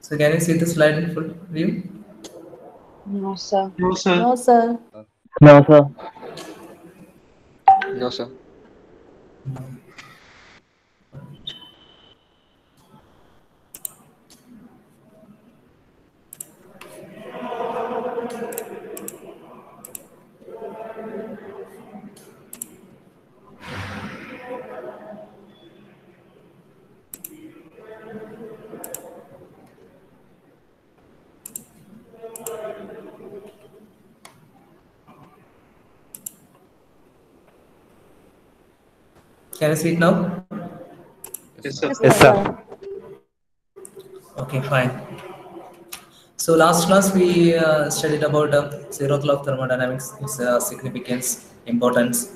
So can you see the slide in full view? No, sir. No, sir. No, sir. No, sir. No, sir. Can you see it now? Yes, sir. Yes, sir. Okay, fine. So last class we uh, studied about uh, zeroth law of thermodynamics, its uh, significance, importance,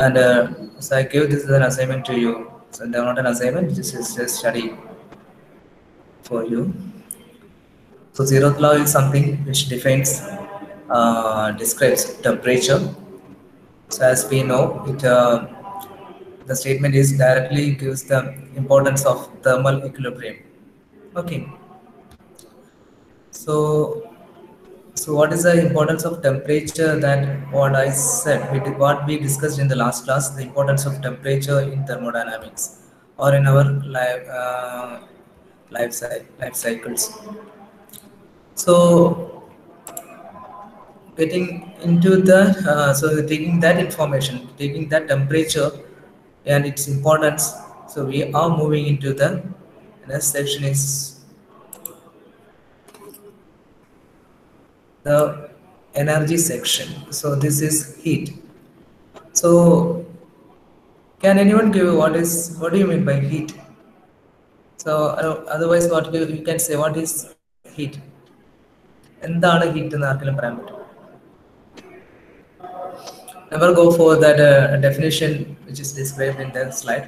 and uh, so I gave this as an assignment to you. So they're not an assignment, this is just study for you. So zeroth law is something which defines, uh, describes temperature. So as we know, it uh, the statement is directly gives the importance of thermal equilibrium. Okay. So, so what is the importance of temperature? That what I said, we did, what we discussed in the last class, the importance of temperature in thermodynamics or in our life uh, life, life cycles. So, getting into the uh, so taking that information, taking that temperature and its importance. So we are moving into the next section is the energy section. So this is heat. So can anyone give what is what do you mean by heat? So uh, otherwise what you, you can say what is heat? എന്താണ് heat എന്ന് ആർക്കെങ്കിലും പറയാൻ പറ്റും never go for that uh, definition which is described in the slide.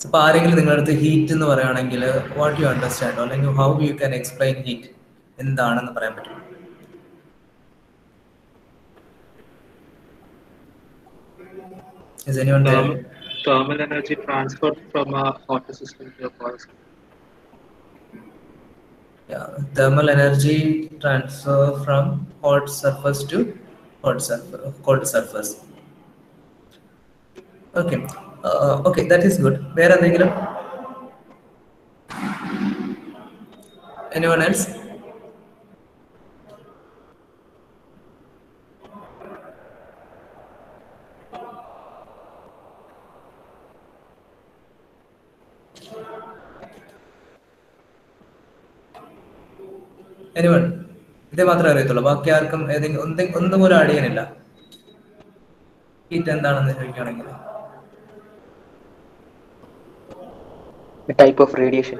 So, ഇപ്പൊ ആരെങ്കിലും നിങ്ങളുടെ അടുത്ത് heat എന്ന് പറയുകയാണെങ്കിൽ വാട്ട് യു അണ്ടർസ്റ്റാൻഡ് അല്ലെങ്കിൽ how you can explain heat എന്താണെന്ന് പറയാൻ പറ്റും Is anyone there? Thermal, thermal energy transferred from a hot system to a cold system. Yeah, thermal energy transfer from hot surface to cold surface. Cold surfers. Okay. Uh, okay, that is good. Where are they? Anyone else? Anyone? ഇതേ മാത്രമേ അറിയത്തുള്ളൂ. ബാക്കി ആർക്കും ഏതെങ്കിലും ഒന്നും ഒന്നും പോലും add ചെയ്യാനില്ല. ഹീറ്റ് എന്താണെന്ന് ചോദിക്കുകയാണെങ്കിൽ. Type of radiation.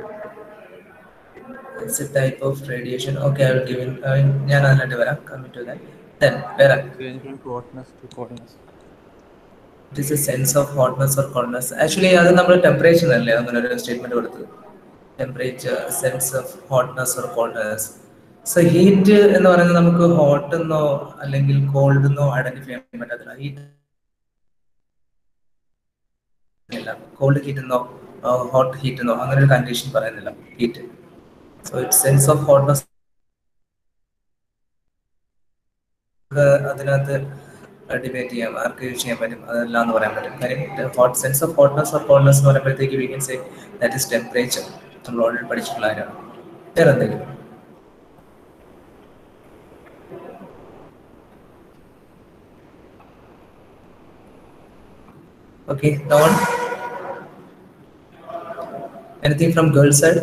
It's a type of radiation okay I will give ഞാൻ അതിനായിട്ട് വരാം. കമ്മിറ്റ് ടു ദാറ്റ് ദെൻ വേറെ. It is a sense of hotness or coldness actually അത് നമ്മൾ ടെമ്പറേച്ചർ അല്ലേ അങ്ങനെ ഒരു സ്റ്റേറ്റ്മെന്റ് കൊടുത്തത്. Temperature sense of hotness or coldness so heat എന്ന് പറയുന്നത് നമുക്ക് ഹോട്ട് എന്നോ അല്ലെങ്കിൽ കോൾഡ് എന്നോ ഐഡന്റിഫൈ ചെയ്യാൻ പറ്റത്തില്ല ഹീറ്റ് കോൾഡ് ഹീറ്റ് എന്നോ ഹോട്ട് ഹീറ്റ് എന്നോ അങ്ങനെ ഒരു കണ്ടീഷൻ പറയുന്നില്ല heat so it sense of hotness അതിനകത്ത് ഡിബേറ്റ് ചെയ്യാം ആർക്ക് യൂസ് ചെയ്യാൻ പറ്റും അതല്ല എന്ന് പറയാൻ പറ്റും. കാര്യം hot sense of hotness or coldness എന്ന് പറയുമ്പോഴത്തേക്ക് we can say that is temperature നമ്മൾ ഓൾറെഡി പഠിച്ചിട്ടുള്ള കാര്യമാണ്. വേറെ എന്തെങ്കിലും Okay, no one? Anything from girls side?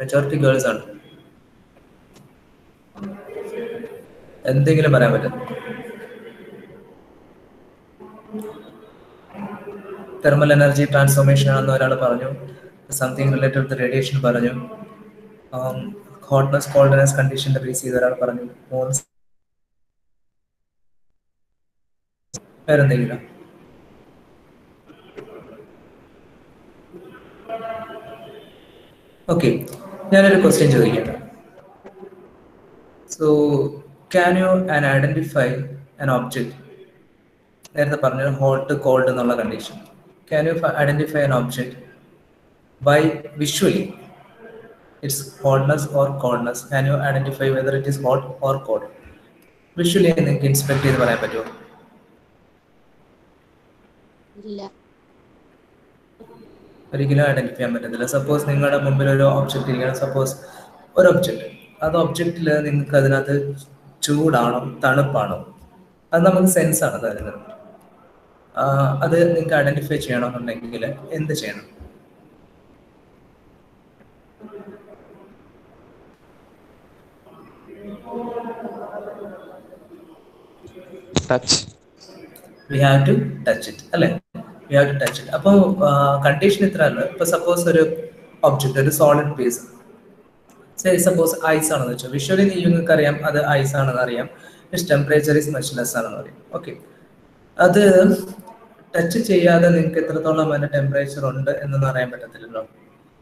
Majority girls ആണ്. എന്തെങ്കിലും പറയാൻ പറ്റും? തെർമൽ എനർജി ട്രാൻസ്ഫോർമേഷൻ ആണെന്ന് ഒരാൾ പറഞ്ഞു. സംതിങ് റിലേറ്റഡ് ടു റേഡിയേഷൻ പറഞ്ഞു. ഹോട്ട്നെസ് കോൾഡ്നെസ് കണ്ടീഷന്റെ ബേസ് ചെയ്ത് ഒരാൾ പറഞ്ഞു. വേറെന്തെങ്കിലും? ഓക്കെ ഞാനൊരു ക്വസ്റ്റ്യൻ ചോദിക്കട്ടെ? So can you an identify an object നേരത്തെ പറഞ്ഞ ഹോട്ട് കോൾഡ് എന്നുള്ള condition can you identify an object by visually it's hotness or coldness can you identify whether it is hot or cold visually നിങ്ങൾക്ക് inspect ചെയ്ത് പറയാൻ പറ്റുമോ? ഒരിക്കലും identify ചെയ്യാൻ പറ്റത്തില്ല. സപ്പോസ് നിങ്ങളുടെ മുമ്പിൽ ഒരു ഒബ്ജക്റ്റ് ഇരിക്കണം സപ്പോസ് ഒരു ഒബ്ജക്റ്റ് അത് ഒബ്ജക്റ്റിൽ നിങ്ങൾക്ക് അതിനകത്ത് ചൂടാണോ? തണുപ്പാണോ? അത് നമുക്ക് സെൻസ് ആണ് തരുന്നത് അത് നിങ്ങൾക്ക് ഐഡന്റിഫൈ ചെയ്യണമെന്നുണ്ടെങ്കിൽ എന്ത് ചെയ്യണം? Touch we have to touch it അല്ലേ? വി കണ്ടീഷൻ ഇത്ര ഇപ്പൊ സപ്പോസ് ഒരു ഒബ്ജക്റ്റ് ഒരു സോളിഡ് പീസ് സപ്പോസ് ഐസ് ആണെന്ന് വെച്ചാൽ വിഷ്വലി നിങ്ങൾക്ക് അറിയാം അത് ഐസ് ആണെന്ന് അറിയാം. ടെമ്പറേച്ചർ ഇസ് മച്ച് ലെസ് ആണെന്ന് അറിയാം. ഓക്കെ അത് ടച്ച് ചെയ്യാതെ നിങ്ങൾക്ക് എത്രത്തോളം അതിന്റെ ടെമ്പറേച്ചർ ഉണ്ട് എന്നൊന്നും അറിയാൻ പറ്റത്തില്ലല്ലോ.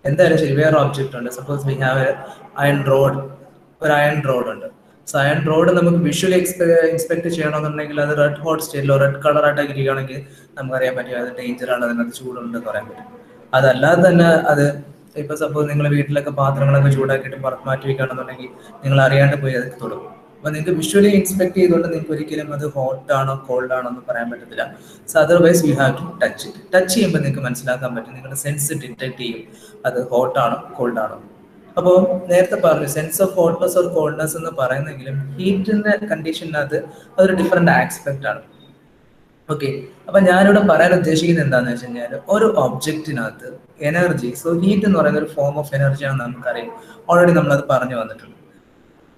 എന്തായാലും ശരി വേറെ ഒബ്ജക്റ്റ് ഉണ്ട്. Suppose we have iron rod ഒരു അയൺ റോഡ് ഉണ്ട്. സോ അയൺ റോഡ് നമുക്ക് വിഷ്വലി ഇൻസ്പെക്ട് ചെയ്യണമെന്നുണ്ടെങ്കിൽ അത് റെഡ് ഹോട്ട് സ്റ്റേറ്റിലോ റെഡ് കളർ ആയിട്ട് ഇരിക്കുകയാണെങ്കിൽ നമുക്കറിയാൻ പറ്റും അത് ഡേഞ്ചർ ആണ് അതിനകത്ത് ചൂടുണ്ടെന്ന് പറയാൻ പറ്റും. അതല്ലാതെ തന്നെ അത് ഇപ്പൊ സപ്പോസ് നിങ്ങൾ വീട്ടിലൊക്കെ പാത്രങ്ങളൊക്കെ ചൂടാക്കിയിട്ട് പുറത്ത് മാറ്റി വെക്കുകയാണെന്നുണ്ടെങ്കിൽ നിങ്ങൾ അറിയാണ്ട് പോയി അത് തുടങ്ങും അപ്പൊ നിങ്ങൾക്ക് വിഷ്വലി ഇൻസ്പെക്ട് ചെയ്തുകൊണ്ട് നിങ്ങൾക്ക് ഒരിക്കലും അത് ഹോട്ട് ആണോ കോൾഡ് ആണോ എന്ന് പറയാൻ പറ്റത്തില്ല. So otherwise you have to touch it touch ചെയ്യുമ്പോൾ നിങ്ങൾക്ക് മനസ്സിലാക്കാൻ പറ്റും നിങ്ങളുടെ സെൻസ് ഡിറ്റക്ട് ചെയ്യും. അത് ഹോട്ട് ആണോ കോൾഡ് ആണോ. അപ്പോൾ നേരത്തെ പറഞ്ഞു sense of hotness or coldness എന്ന് പറയുന്നെങ്കിലും ഹീറ്റിന്റെ കണ്ടീഷനകത്ത് അതൊരു ഡിഫറെന്റ് ആസ്പെക്ട് ആണ്. ഓക്കെ അപ്പൊ ഞാനിവിടെ പറയാൻ ഉദ്ദേശിക്കുന്നത് എന്താന്ന് വെച്ച് കഴിഞ്ഞാൽ ഒരു ഒബ്ജക്റ്റിനകത്ത് എനർജി സോ ഹീറ്റ് എന്ന് പറയുന്ന ഒരു ഫോം ഓഫ് എനർജി ആണെന്ന് നമുക്കറിയാം. ഓൾറെഡി നമ്മളത് പറഞ്ഞു വന്നിട്ടുണ്ട്.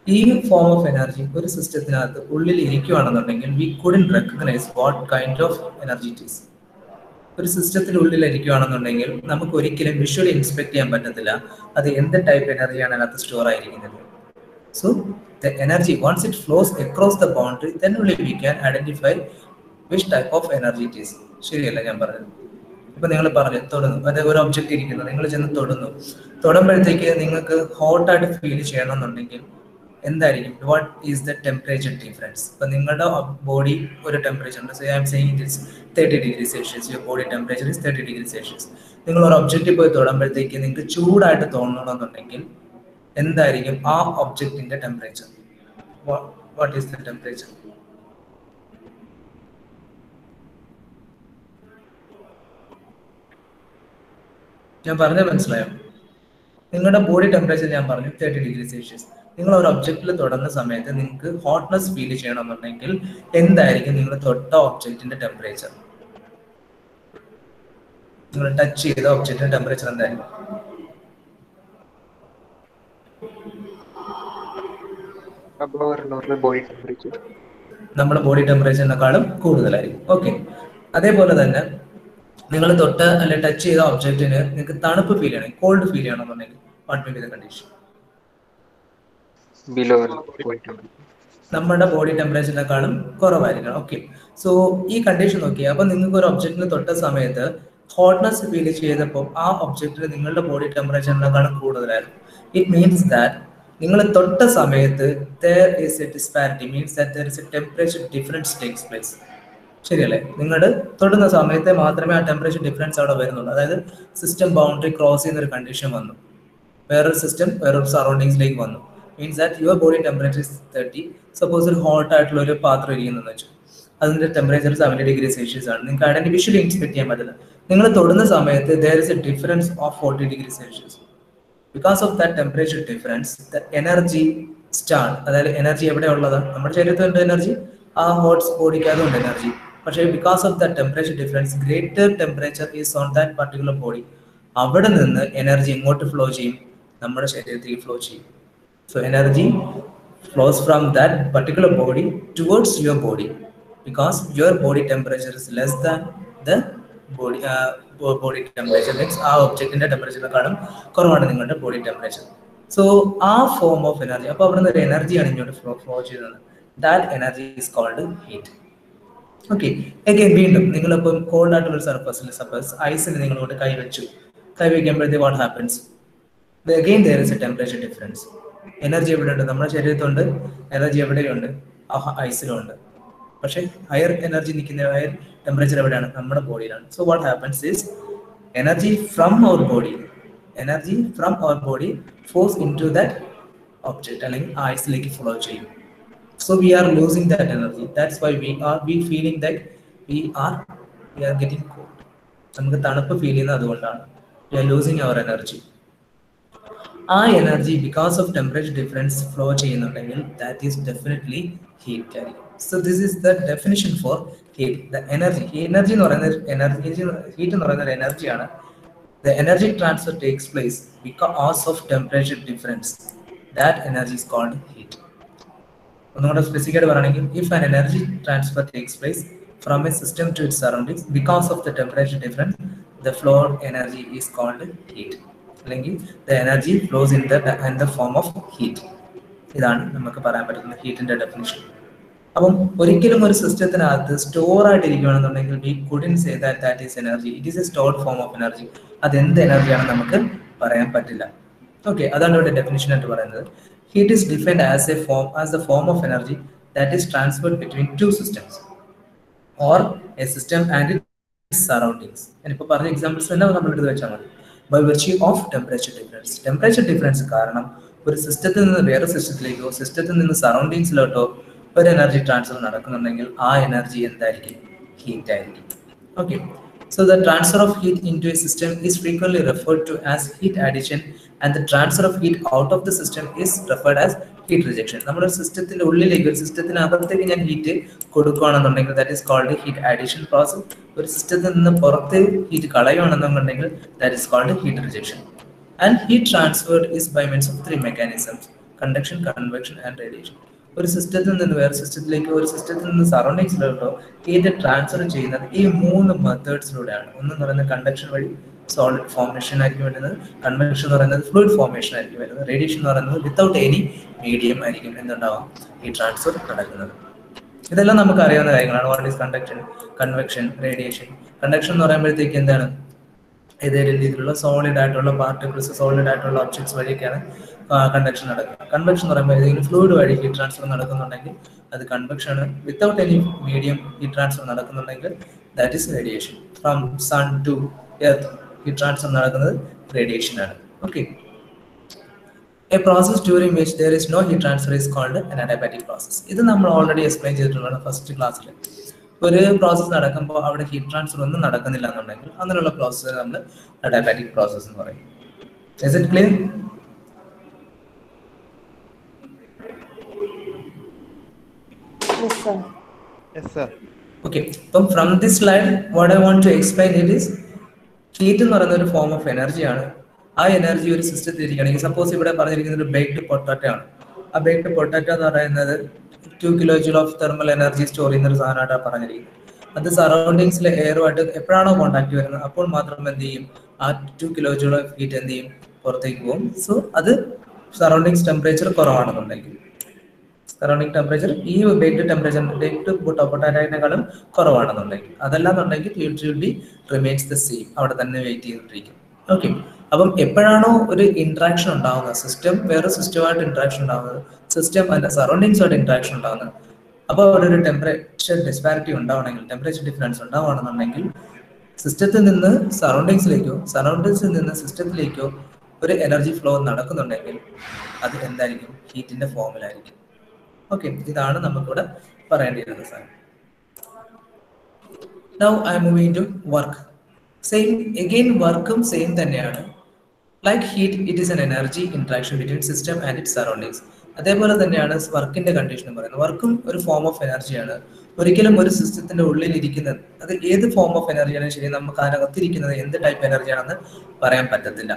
ഈ ഫോം ഓഫ് എനർജി ഒരു സിസ്റ്റത്തിനകത്ത് ഉള്ളിൽ ഇരിക്കുകയാണെന്നുണ്ടെങ്കിൽ we couldn't recognise what kind of energy it ഒരു സിസ്റ്റത്തിനുള്ളിൽ ഇരിക്കുകയാണെന്നുണ്ടെങ്കിൽ നമുക്ക് ഒരിക്കലും വിഷ്വലി ഇൻസ്പെക്ട് ചെയ്യാൻ പറ്റത്തില്ല. അത് എന്ത് ടൈപ്പ് എനർജിയാണ് അതിനകത്ത് സ്റ്റോർ ആയിരിക്കുന്നത്. So the energy once it flows across the boundary then only we can identify which type of energy it is ശരിയല്ല ഞാൻ പറഞ്ഞത്? ഇപ്പൊ നിങ്ങൾ പറഞ്ഞു തൊടുന്നു. അതായത് ഒരു ഒബ്ജക്റ്റ് ഇരിക്കുന്നു. നിങ്ങൾ ചെന്ന് തൊടുന്നു. തൊടുമ്പോഴത്തേക്ക് നിങ്ങൾക്ക് ഹോട്ടായിട്ട് ഫീൽ ചെയ്യണമെന്നുണ്ടെങ്കിൽ എന്തായിരിക്കും? What is the temperature difference ഇപ്പൊ നിങ്ങളുടെ ബോഡി ഒരു ടെമ്പറേച്ചർ ഉണ്ട്. So I'm saying it is thirty degree Celsius your body temperature is thirty degree Celsius നിങ്ങൾ ഒരു ഒബ്ജക്റ്റ് പോയി തൊടുമ്പോഴത്തേക്ക് നിങ്ങൾക്ക് ചൂടായിട്ട് തോന്നണമെന്നുണ്ടെങ്കിൽ എന്തായിരിക്കും ആ ഒബ്ജക്റ്റിന്റെ temperature what is the temperature ഞാൻ പറഞ്ഞത് മനസ്സിലായോ? നിങ്ങളുടെ ബോഡി ടെമ്പറേച്ചർ ഞാൻ പറഞ്ഞു തേർട്ടി ഡിഗ്രി സെൽഷ്യസ് നിങ്ങൾ ഒരു ഒബ്ജക്റ്റിൽ തൊടുന്ന സമയത്ത് നിങ്ങൾക്ക് ഹോട്ട്നെസ് ഫീൽ ചെയ്യണമെന്നുണ്ടെങ്കിൽ എന്തായിരിക്കും നിങ്ങൾ തൊട്ട ഒബ്ജക്റ്റിന്റെ ടെമ്പറേച്ചർ നിങ്ങൾ ടച്ച് ചെയ്ത ഒബ്ജക്റ്റിന്റെ ടെമ്പറേച്ചർ എന്തായിരിക്കും. നമ്മുടെ ബോഡി ടെമ്പറേച്ചറിനെക്കാളും കൂടുതലായിരിക്കും. ഓക്കെ അതേപോലെ തന്നെ നിങ്ങൾ തൊട്ട് അല്ലെങ്കിൽ ടച്ച് ചെയ്ത ഒബ്ജക്റ്റിന് നിങ്ങൾക്ക് തണുപ്പ് ഫീൽ ചെയ്യണം കോൾഡ് ഫീൽ ചെയ്യണമെന്നുണ്ടെങ്കിൽ. What may be the condition Our നമ്മുടെ ബോഡി ടെമ്പറേച്ചറിനെക്കാളും കുറവായിരിക്കണം. ഓക്കെ സോ ഈ കണ്ടീഷൻ നോക്കി അപ്പൊ നിങ്ങൾക്ക് ഒരു ഒബ്ജക്റ്റിന് തൊട്ട സമയത്ത് ഹോട്ട്നസ് ഫീൽ ചെയ്തപ്പോൾ ആ ഒബ്ജക്റ്റിന് നിങ്ങളുടെ ബോഡി ടെമ്പറേച്ചറിനെക്കാളും കൂടുതലായിരുന്നു. ഇറ്റ് മീൻസ് ദാറ്റ് നിങ്ങൾ തൊട്ട സമയത്ത് there is a disparity means that there is a temperature difference takes place ശരിയല്ലേ? നിങ്ങൾ തൊടുന്ന സമയത്തെ മാത്രമേ ആ ടെമ്പറേച്ചർ ഡിഫറൻസ് അവിടെ വരുന്നുള്ളൂ. അതായത് സിസ്റ്റം ബൗണ്ടറി ക്രോസ് ചെയ്യുന്ന ഒരു കണ്ടീഷൻ വന്നു. വേറൊരു സിസ്റ്റം വേറൊരു സറൗണ്ടിങ്സിലേക്ക് വന്നു. Means that your body temperature is thirty suppose ഒരു ഹോട്ട് ആയിട്ടുള്ള ഒരു പാത്രം ഇരിക്കുന്നതെന്ന് വെച്ചു. അതിന്റെ ടെമ്പറേച്ചർ സെവന്റി ഡിഗ്രി സെൽഷ്യസ് ആണ്. നിങ്ങൾക്ക് വിഷ്വലി ഇൻസ്പെക്ട് ചെയ്യാൻ പറ്റില്ല നിങ്ങൾ തൊടുന്ന സമയത്ത് there is a difference of forty degree Celsius because of that temperature difference the energy star അതായത് എനർജി എവിടെ ഉള്ളത് നമ്മുടെ ശരീരത്തിൽ ശരീരത്തിലുണ്ട് എനർജി ആ ഹോട്ട് ബോഡിക്കകത്തുണ്ട് എനർജി പക്ഷേ because of that temperature difference greater temperature is on that particular body അവിടെ നിന്ന് എനർജി ഇങ്ങോട്ട് ഫ്ലോ ചെയ്യും. നമ്മുടെ ശരീരത്തിൽ ഫ്ലോ ചെയ്യും. So energy flows from that particular body towards your body because your body temperature is less than the body uh, bo- body temperature. Means ആ ഒബ്ജക്റ്റിന്റെ ടെമ്പറേച്ചറിനെക്കാളും കുറവാണ് നിങ്ങളുടെ ബോഡി ടെമ്പറേച്ചർ സോ ആ ഫോം ഓഫ് എനർജി അപ്പൊ അവിടെ നിന്ന് ഒരു എനർജിയാണ് ഇങ്ങോട്ട് ഫ്ലോ ഫ്ലോ ചെയ്യുന്നത്. That energy is called heat okay again വീണ്ടും നിങ്ങളിപ്പം കോൾഡ് ആയിട്ടുള്ള ഒരു സർഫസിൽ സപ്പോസ് ഐസിൽ നിങ്ങളോട് കൈ വെച്ചു കൈ വയ്ക്കുമ്പോഴത്തേക്ക് what happens again there is a temperature difference energy എവിടെയുണ്ട്? നമ്മുടെ ശരീരത്തുണ്ട് എനർജി എവിടെയുണ്ട്? ഐസിലുണ്ട് പക്ഷേ ഹയർ എനർജി നിൽക്കുന്ന ഹയർ ടെമ്പറേച്ചർ എവിടെയാണ്? നമ്മുടെ ബോഡിയിലാണ് so what happens is energy from our body energy from our body force into that object അല്ലെങ്കിൽ ഐസിലേക്ക് ഫോളോ ചെയ്യും. So we are losing that energy that's why we are we feeling that we are we are getting cold നമുക്ക് തണുപ്പ് feel ചെയ്യുന്നത് അതുകൊണ്ടാണ്. We are losing our energy ആ energy because of temperature difference flow ചെയ്യുന്നുണ്ടെങ്കിൽ that is definitely heat ആയിരിക്കും. So this is the definition for heat the energy energy എന്ന് പറയുന്നത് energy heat എന്ന് പറയുന്നത് എനർജിയാണ് the energy transfer takes place because of temperature difference that energy is called heat ഒന്നുകൂടെ specific ആയിട്ട് പറയുകയാണെങ്കിൽ if an energy transfer takes place from a system to it surroundings because of the temperature difference the flow energy is called heat അല്ലെങ്കിൽ the energy flows in the in the form of heat ഇതാണ് നമുക്ക് പറയാൻ പറ്റുന്ന ഹീറ്റിന്റെ definition അപ്പം ഒരിക്കലും ഒരു സിസ്റ്റത്തിനകത്ത് store ആയിട്ടിരിക്കുകയാണെന്നുണ്ടെങ്കിൽ we couldn't say that that is energy it is a stored form of energy അത് എന്ത് എനർജിയാണ് നമുക്ക് പറയാൻ പറ്റില്ല. ഓക്കെ അതാണ് ഇവിടെ ഡെഫിനിഷൻ ആയിട്ട് പറയുന്നത്. Heat is defined as a form as a form of energy that is transferred between two systems or a system and surroundings ഞാനിപ്പോൾ പറഞ്ഞ എക്സാമ്പിൾസ് തന്നെ നമ്മൾ എടുത്ത് വെച്ചാൽ മതി. by virtue of temperature difference temperature difference കാരണം ഒരു സിസ്റ്റത്തിൽ നിന്ന് വേറെ സിസ്റ്റത്തിലേക്കോ സിസ്റ്റത്തിൽ നിന്ന് സറൗണ്ടിങ്സിലോട്ടോ ഒരു എനർജി ട്രാൻസ്ഫർ നടക്കുന്നുണ്ടെങ്കിൽ ആ എനർജി എന്തായിരിക്കും ഹീറ്റ് ആയിരിക്കും okay so the transfer of heat into a system is frequently referred to as heat addition and the transfer of heat out of the system is referred as heat rejection. നമ്മുടെ സിസ്റ്റത്തിന്റെ ഉള്ളിലേക്ക് ഒരു സിസ്റ്റത്തിനകത്തേക്ക് ഞാൻ heat കൊടുക്കുകയാണെന്നുണ്ടെങ്കിൽ that is called heat addition process ഒരു സിസ്റ്റത്തിൽ നിന്ന് പുറത്ത് heat കളയുകയാണെന്നുണ്ടെങ്കിൽ that is called heat rejection and heat transferred is by means of three mechanisms conduction convection and radiation ഒരു സിസ്റ്റത്തിൽ നിന്ന് വേറെ സിസ്റ്റത്തിലേക്ക് ഒരു സിസ്റ്റത്തിൽ നിന്ന് സറൗണ്ടിങ്സിലോട്ടോ ഹീറ്റ് ട്രാൻസ്ഫർ ചെയ്യുന്നത് ഈ മൂന്ന് മെത്തേഡ്സിലൂടെയാണ് ഒന്ന് പറയുന്നത് കണ്ടക്ഷൻ വഴി സോളിഡ് ഫോർമേഷൻ ആയിരിക്കും വരുന്നത്. കൺവെക്ഷൻ എന്ന് പറയുന്നത് ഫ്ലൂയിഡ് ഫോർമേഷൻ ആയിരിക്കും വരുന്നത്. റേഡിയേഷൻ എന്ന് പറയുന്നത് വിത്തൗട്ട് എനി മീഡിയം ആയിരിക്കും എന്തുണ്ടാവാം? ഈ ട്രാൻസ്ഫർ നടക്കുന്നത്. ഇതെല്ലാം നമുക്ക് അറിയാവുന്ന കാര്യങ്ങളാണ്. What is conduction convection radiation conduction എന്ന് പറയുമ്പോഴത്തേക്ക് എന്താണ്? ഏതെങ്കിലും രീതിയിലുള്ള സോളിഡ് ആയിട്ടുള്ള പാർട്ടിക്കിൾസ് സോളിഡ് ആയിട്ടുള്ള ഒബ്ജക്ട്സ് വഴിയൊക്കെയാണ് കണ്ടക്ഷൻ നടക്കുക കൺവെക്ഷൻ എന്ന് പറയുമ്പോൾ ഏതെങ്കിലും ഫ്ലൂയിഡ് വഴി ഹീറ്റ് ട്രാൻസ്ഫർ നടക്കുന്നുണ്ടെങ്കിൽ അത് കൺവെക്ഷൻ ആണ്. Without any medium heat transfer നടക്കുന്നുണ്ടെങ്കിൽ that is radiation from sun to earth heat transfer നടക്കുന്നത് റേഡിയേഷൻ ആണ്. Okay a process during which there is no heat transfer is called adiabatic process ഇത് നമ്മൾ already explain ചെയ്തിട്ടുള്ളതാണ് first ക്ലാസ്സിൽ ഒരു process നടക്കുമ്പോൾ അവിടെ heat transfer ഒന്നും നടക്കുന്നില്ല എന്നുണ്ടെങ്കിൽ അങ്ങനെയുള്ള പ്രോസസ്സ് നമ്മൾ അഡാപാറ്റിക് പ്രോസസ്സ് എന്ന് പറയും. Is it clear Yes, sir. Yes, sir. Okay അപ്പം from this slide what I want to explain it is heat എന്ന് പറയുന്ന ഒരു ഫോം ഓഫ് എനർജിയാണ് ആ എനർജി ഒരു സിസ്റ്റത്തിൽ ഇരിക്കുകയാണെങ്കിൽ സപ്പോസ് ഇവിടെ പറഞ്ഞിരിക്കുന്നത് ഒരു ബേക്ക്ഡ് പൊട്ടാറ്റോ ആണ്. ആ ബേക്ക്ഡ് പൊട്ടാറ്റോ എന്ന് പറയുന്നത് two kilo joule of thermal energy store ചെയ്യുന്ന ഒരു സാധനമായിട്ടാണ് പറഞ്ഞിരിക്കുന്നത്. അത് സറൗണ്ടിങ്സിലെ എയറുമായിട്ട് എപ്പോഴാണോ കോണ്ടാക്ട് വരുന്നത് അപ്പോൾ മാത്രം എന്ത് ചെയ്യും? ആ two kilo joule of heat എന്ത് ചെയ്യും? പുറത്തേക്ക് പോകും. സോ അത് സറൗണ്ടിങ്സ് ടെമ്പറേച്ചർ കുറവാണെന്നുണ്ടെങ്കിൽ. സറൗണ്ടിങ് ടെമ്പറേച്ചർ ഈ ബേക്ക് ടെമ്പറേച്ചർ ബേക്ക്ഡ് പൊട്ടാറ്റോനേക്കാളും കുറവാണെന്നുണ്ടെങ്കിൽ. അതല്ലാന്നുണ്ടെങ്കിൽ ബി റിമെയിൻസ് ദ സെയിം അവിടെ തന്നെ വെയിറ്റ് ചെയ്തിട്ടിരിക്കും ഓക്കെ അപ്പം എപ്പോഴാണോ ഒരു ഇന്ററാക്ഷൻ ഉണ്ടാവുന്നത്? സിസ്റ്റം വേറെ സിസ്റ്റമായിട്ട് ഇന്ററാക്ഷൻ ഉണ്ടാവുന്നത്? സിസ്റ്റം അല്ല സറൗണ്ടിങ്സുമായിട്ട് ഇന്ററാക്ഷൻ ഉണ്ടാവുന്നത്? അപ്പോൾ അവിടെ ഒരു ടെമ്പറേച്ചർ ഡിസ്പാരിറ്റി ഉണ്ടാവണമെങ്കിൽ ടെമ്പറേച്ചർ ഡിഫറൻസ് ഉണ്ടാവുകയാണെന്നുണ്ടെങ്കിൽ സിസ്റ്റത്തിൽ നിന്ന് സറൗണ്ടിങ്സിലേക്കോ സറൗണ്ടിങ്സിൽ നിന്ന് സിസ്റ്റത്തിലേക്കോ ഒരു എനർജി ഫ്ലോ നടക്കുന്നുണ്ടെങ്കിൽ അത് എന്തായിരിക്കും? ഹീറ്റിന്റെ ഫോമിലായിരിക്കും ഓക്കെ ഇതാണ് നമുക്കിവിടെ പറയേണ്ടിയിരുന്നത് sir now I moving to work same again വർക്കും സെയിം തന്നെയാണ്. Like heat it is an energy interaction between system and it surroundings അതേപോലെ തന്നെയാണ് വർക്കിന്റെ കണ്ടീഷൻ പറയുന്നത്. വർക്കും ഒരു ഫോം ഓഫ് എനർജിയാണ് ഒരിക്കലും ഒരു സിസ്റ്റത്തിന്റെ ഉള്ളിൽ ഇരിക്കുന്നത് അത് ഏത് ഫോം ഓഫ് എനർജിയാണ് ശരി നമുക്ക് അതിനകത്തിരിക്കുന്നത് എന്ത് ടൈപ്പ് എനർജിയാണെന്ന് പറയാൻ പറ്റത്തില്ല.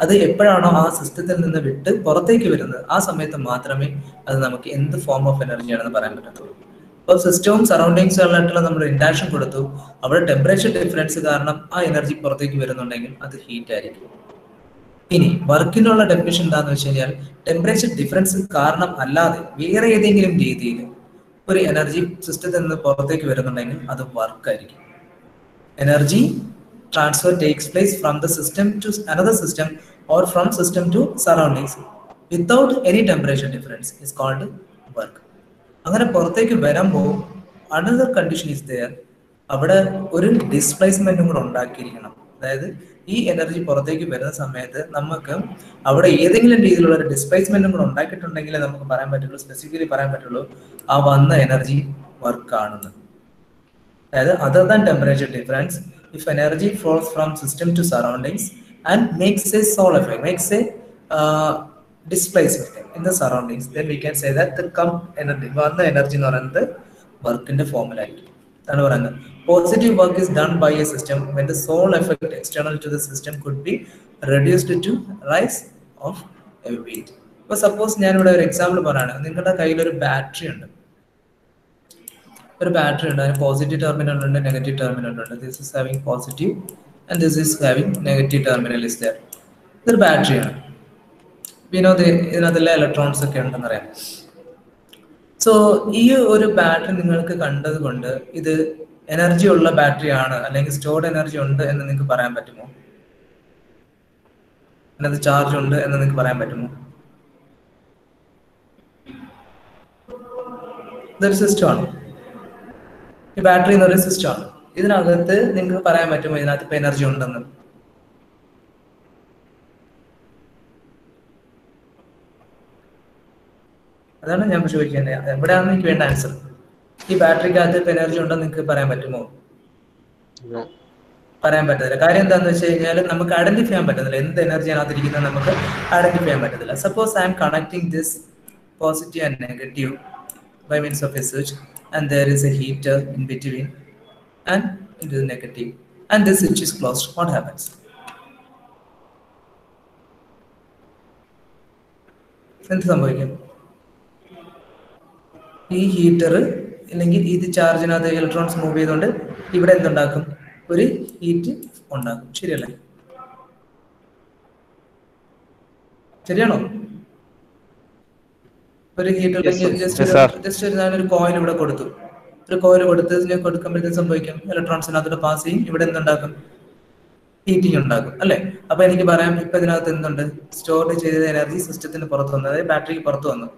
അത് എപ്പോഴാണോ ആ സിസ്റ്റത്തിൽ നിന്ന് വിട്ട് പുറത്തേക്ക് വരുന്നത് ആ സമയത്ത് മാത്രമേ അത് നമുക്ക് എന്ത് ഫോം ഓഫ് എനർജി ആണെന്ന് പറയാൻ പറ്റത്തുള്ളൂ. അപ്പോൾ സിസ്റ്റവും സറൗണ്ടിങ്സുകളായിട്ടുള്ള നമ്മൾ ഇൻഡാക്ഷൻ കൊടുത്തു. അവിടെ ടെമ്പറേച്ചർ ഡിഫറൻസ് കാരണം ആ എനർജി പുറത്തേക്ക് വരുന്നുണ്ടെങ്കിൽ അത് ഹീറ്റ് ആയിരിക്കും. ഇനി വർക്കിനുള്ള ഡെഫിനിഷൻ എന്താണെന്ന് വെച്ച് കഴിഞ്ഞാൽ ടെമ്പറേച്ചർ ഡിഫറൻസ് കാരണം അല്ലാതെ വേറെ ഏതെങ്കിലും രീതിയിൽ ഒരു എനർജി സിസ്റ്റത്തിൽ നിന്ന് പുറത്തേക്ക് വരുന്നുണ്ടെങ്കിൽ അത് വർക്ക് ആയിരിക്കും. Energy transfer takes place from the system to another system or from system to surroundings without any temperature difference. Is called work. അങ്ങനെ പുറത്തേക്ക് വരുമ്പോൾ അനദർ കണ്ടീഷൻ ഈസ് ദയർ അവിടെ ഒരു ഡിസ്പ്ലേസ്മെന്റും കൂടെ ഉണ്ടാക്കിയിരിക്കണം. അതായത് ഈ എനർജി പുറത്തേക്ക് വരുന്ന സമയത്ത് നമുക്ക് അവിടെ ഏതെങ്കിലും രീതിയിലുള്ള ഒരു ഡിസ്പ്ലേസ്മെന്റും കൂടെ ഉണ്ടാക്കിയിട്ടുണ്ടെങ്കിലേ നമുക്ക് പറയാൻ പറ്റുള്ളൂ സ്പെസിഫിക്കലി പറയാൻ പറ്റുള്ളൂ ആ വന്ന എനർജി വർക്ക് ആണെന്ന്. അതായത് other than temperature difference if energy flows from system to surroundings and makes a sole effect makes a displacement in the surroundings then we can say that the come energy വന്ന energy എന്ന് പറയുന്നത് വർക്കിന്റെ ഫോമിലായിരിക്കും അതാണ് പറയുന്നത്. Positive work is done by a system when the sole effect external to the system could be reduced to rise of weight ഇപ്പൊ suppose ഞാനിവിടെ ഒരു എക്സാമ്പിൾ പറയാണ് നിങ്ങളുടെ കയ്യിൽ ഒരു ബാറ്ററി ഉണ്ട്. ഒരു ബാറ്ററി ഉണ്ട്. അതിന് പോസിറ്റീവ് ടെർമിനൽ ഉണ്ട് നെഗറ്റീവ് ടെർമിനൽ ഉണ്ട്. This is having positive and this is having negative terminal is there ഇതൊരു ബാറ്ററിയാണ് വിനോദ് ഇതിനകത്തുള്ള ഇലക്ട്രോൺസ് ഒക്കെ ഉണ്ടെന്ന് അറിയാം. സോ ഈ ഒരു ബാറ്ററി നിങ്ങൾക്ക് കണ്ടത് കൊണ്ട് ഇത് എനർജി ഉള്ള ബാറ്ററി ആണ് അല്ലെങ്കിൽ സ്റ്റോർഡ് എനർജി ഉണ്ട് എന്ന് നിങ്ങൾക്ക് പറയാൻ പറ്റുമോ? അതിനകത്ത് ചാർജ് ഉണ്ട് എന്ന് നിങ്ങൾക്ക് പറയാൻ പറ്റുമോ? ഇതൊരു സിസ്റ്റം ആണ്. ഈ ബാറ്ററി എന്ന് പറയുന്ന സിസ്റ്റം ആണ്. ഇതിനകത്ത് നിങ്ങൾക്ക് പറയാൻ പറ്റുമോ ഇതിനകത്ത് ഇപ്പൊ എനർജി ഉണ്ടെന്ന്? അതാണ് ഞാൻ ചോദിക്കുന്നത്. എവിടെയാണ് എനിക്ക് വേണ്ട ആൻസർ ഈ ബാറ്ററിക്കകത്ത് ഇപ്പൊ എനർജി ഉണ്ടോ നിങ്ങൾക്ക് പറയാൻ പറ്റുമോ? പറയാൻ പറ്റത്തില്ല. കാര്യം എന്താണെന്ന് വെച്ച് കഴിഞ്ഞാൽ നമുക്ക് ഐഡന്റിഫൈ ചെയ്യാൻ പറ്റുന്നില്ല എന്ത് എനർജി അതിനകത്ത് ഇരിക്കുന്നത് നമുക്ക് ഐഡന്റിഫൈ ചെയ്യാൻ പറ്റത്തില്ല. Suppose I'm connecting this positive and negative by means of a switch and there is a heater in between and it is negative and this switch is closed what happens ഈ heater അല്ലെങ്കിൽ ഇത് ചാർജിനകത്ത് electrons move ചെയ്തുകൊണ്ട് ഇവിടെ എന്തുണ്ടാക്കും ഒരു heat ഉണ്ടാക്കും ശരിയല്ലേ ശരിയാണോ ഒരു ഹീറ്റർ Yes, ജസ്റ്റ് ഒരു. ജസ്റ്റ് ഞാനൊരു കോയിൽ ഇവിടെ കൊടുത്തു. ഒരു കോയിൽ കൊടുത്ത് കൊടുക്കുമ്പോഴത്തേക്ക് സംഭവിക്കും. ഇലക്ട്രോൺസിനകത്തോട്ട് പാസ് ചെയ്യും. ഇവിടെ എന്തുണ്ടാക്കും ഹീറ്റിംഗ് ഉണ്ടാകും. അല്ലെ? അപ്പൊ എനിക്ക് പറയാം ഇപ്പൊ ഇതിനകത്ത് എന്തുണ്ട്? സ്റ്റോർ ചെയ്ത എനർജി സിസ്റ്റത്തിന് പുറത്ത് വന്നു അതായത് ബാറ്ററിക്ക് പുറത്ത് വന്നു.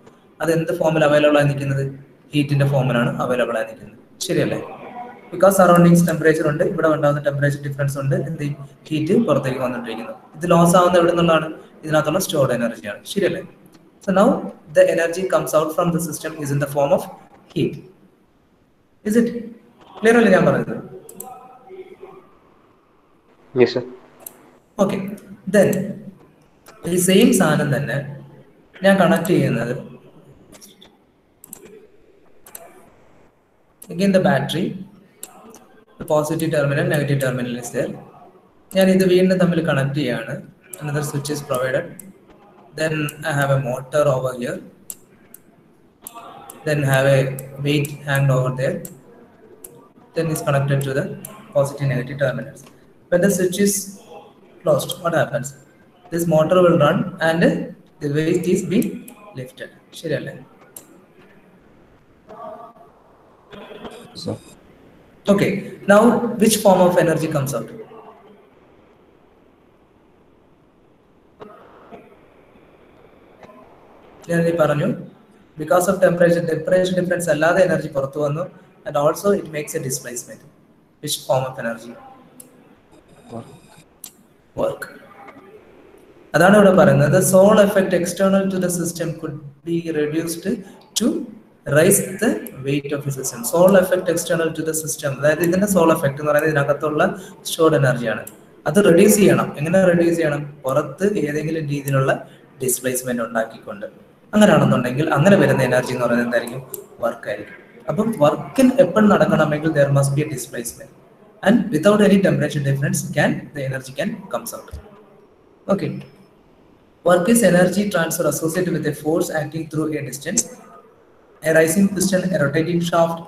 അത് എന്ത് ഫോമിൽ അവൈലബിൾ ആയി നിൽക്കുന്നത്? ഹീറ്റിന്റെ ഫോമിലാണ് അവൈലബിൾ ആയി നിൽക്കുന്നത്. ശരിയല്ലേ? ബിക്കോസ് സറൗണ്ടിങ്സ് ടെമ്പറേച്ചർ ഉണ്ട്. ഇവിടെ ഉണ്ടാകുന്ന ടെമ്പറേച്ചർ ഡിഫറൻസ് ഉണ്ട്. എന്ത് ഹീറ്റ് പുറത്തേക്ക് വന്നിട്ടിരിക്കുന്നു ഇത് ലോസ് ആവുന്ന എവിടെ നിന്നുള്ളതാണ്? ഇതിനകത്തുള്ള സ്റ്റോർഡ് എനർജിയാണ് ശരിയല്ലേ? So now the energy comes out from the system is in the form of heat is it clear അല്ലേ ഞാൻ പറയുന്നത് Yes, sir. ഓക്കെ ദെൻ ഈ സെയിം സാധനം തന്നെ ഞാൻ കണക്ട് ചെയ്യുന്നത് again the battery the positive terminal negative terminal is there. ഞാൻ ഇത് വീണ്ടും തമ്മിൽ കണക്ട് ചെയ്യാണ്. Another switch is provided. then I have a motor over here. Then have a weight hand over there. Then is connected to the positive negative terminals. When the switch is closed what happens? This motor will run and the weight is being lifted. So okay. Now which form of energy comes out? ഈ പറഞ്ഞു. Because of temperature temperature difference അല്ലാതെ energy പുറത്തു വന്നു. And also it makes a displacement which form of energy work അതാണ് ഇവിടെ പറയുന്നത്. Sole effect external to the system could be reduced to rise the weight of the system sole effect external to the system അതായത് ഇതിന്റെ soul effect എന്ന് പറയുന്നത് ഇതിനകത്തുള്ള stored എനർജിയാണ് അത് റെഡ്യൂസ് ചെയ്യണം. എങ്ങനെ റെഡ്യൂസ് ചെയ്യണം? പുറത്ത് ഏതെങ്കിലും രീതിയിലുള്ള ഡിസ്പ്ലേസ്മെന്റ് ഉണ്ടാക്കിക്കൊണ്ട്. അങ്ങനെയാണെന്നുണ്ടെങ്കിൽ അങ്ങനെ വരുന്ന എനർജി എന്ന് പറയുന്നത് എന്തായിരിക്കും വർക്ക് ആയിരിക്കും അപ്പം വർക്കിൽ എപ്പോഴും നടക്കണമെങ്കിൽ there must be a displacement and without any temperature difference can the energy can comes out Okay. Work is energy transfer associated with a force acting through a distance. A rising piston, a rotating shaft,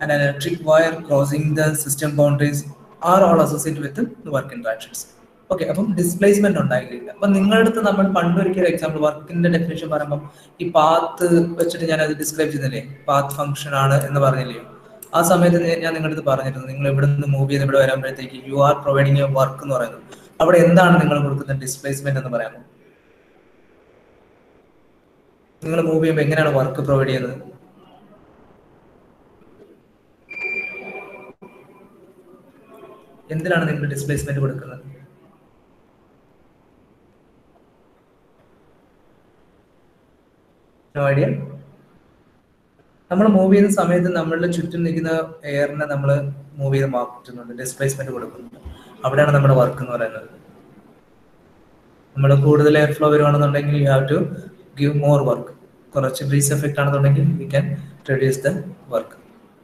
and an electric wire crossing the system boundaries are all associated with the work interactions. Okay അപ്പം displacement ഉണ്ടായിട്ടില്ല. അപ്പൊ നിങ്ങളുടെ അടുത്ത് നമ്മൾ പണ്ടൊരിക്കലും example വർക്കിന്റെ definition പറയുമ്പോൾ ഈ path വെച്ചിട്ട് ഞാൻ അത് ഡിസ്ക്രൈബ് ചെയ്തില്ലേ? പാത്ത് ഫംഗ്ഷൻ ആണ് എന്ന് പറഞ്ഞില്ലയോ ആ സമയത്ത് ഞാൻ- നിങ്ങളുടെ അടുത്ത് പറഞ്ഞിരുന്നു നിങ്ങൾ ഇവിടെ നിന്ന് മൂവ് ചെയ്ത് ഇവിടെ വരുമ്പോഴത്തേക്ക് you are providing a work എന്ന് പറയുന്നത്. അവിടെ എന്താണ് നിങ്ങൾ കൊടുക്കുന്ന ഡിസ്പ്ലേസ്മെന്റ് എന്ന് പറയാമോ? നിങ്ങൾ മൂവ് ചെയ്യുമ്പോൾ എങ്ങനെയാണ് വർക്ക് പ്രൊവൈഡ് ചെയ്യുന്നത്? എന്തിനാണ് നിങ്ങൾ ഡിസ്പ്ലേസ്മെന്റ് കൊടുക്കുന്നത്? നോ ഐഡിയ നമ്മൾ മൂവ് ചെയ്യുന്ന സമയത്ത് നമ്മളുടെ ചുറ്റും നിൽക്കുന്ന എയറിനെ നമ്മൾ മൂവ് ചെയ്ത് മാറ്റുന്നുണ്ട്. ഡിസ്പ്ലേസ്മെന്റ് കൊടുക്കുന്നുണ്ട്. അവിടെയാണ് നമ്മുടെ വർക്ക് എന്ന് പറയുന്നത്. നമ്മൾ കൂടുതൽ air flow വരുവാണെന്നുണ്ടെങ്കിൽ you have to give more work കുറച്ച് ബ്രീസ് എഫക്റ്റ് ആണെന്നുണ്ടെങ്കിൽ we can reduce the work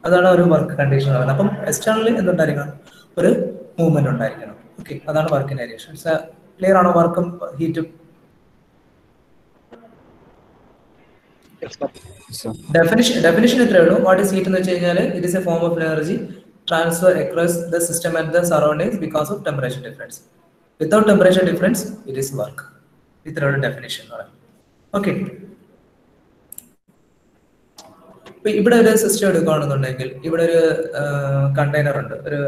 അതാണ് ഒരു വർക്ക് കണ്ടീഷൻ പറയുന്നത്. അപ്പം എക്സ്റ്റേണലി എന്തുണ്ടായിരിക്കണം? ഒരു മൂവ്മെന്റ് ഉണ്ടായിരിക്കണം. ഓക്കെ അതാണ് വർക്കിന്റെ ക്ലിയർ ആണോ വർക്കും ഹീറ്റും Yes, sir. Yes, sir. Definition definition ഇത്രേ ഉള്ളൂ. വാട്ട് ഇസ് ഹീറ്റ് എന്ന് വെച്ച് കഴിഞ്ഞാൽ it is a form of energy transfer across the system and the surroundings because of temperature difference without temperature difference it is work ഇത്രയുള്ള definition എന്ന് പറയുന്നത്. Okay ഇപ്പൊ ഇവിടെ ഒരു സിസ്റ്റം എടുക്കുകയാണെന്നുണ്ടെങ്കിൽ ഇവിടെ ഒരു കണ്ടെയ്നർ ഉണ്ട്. ഒരു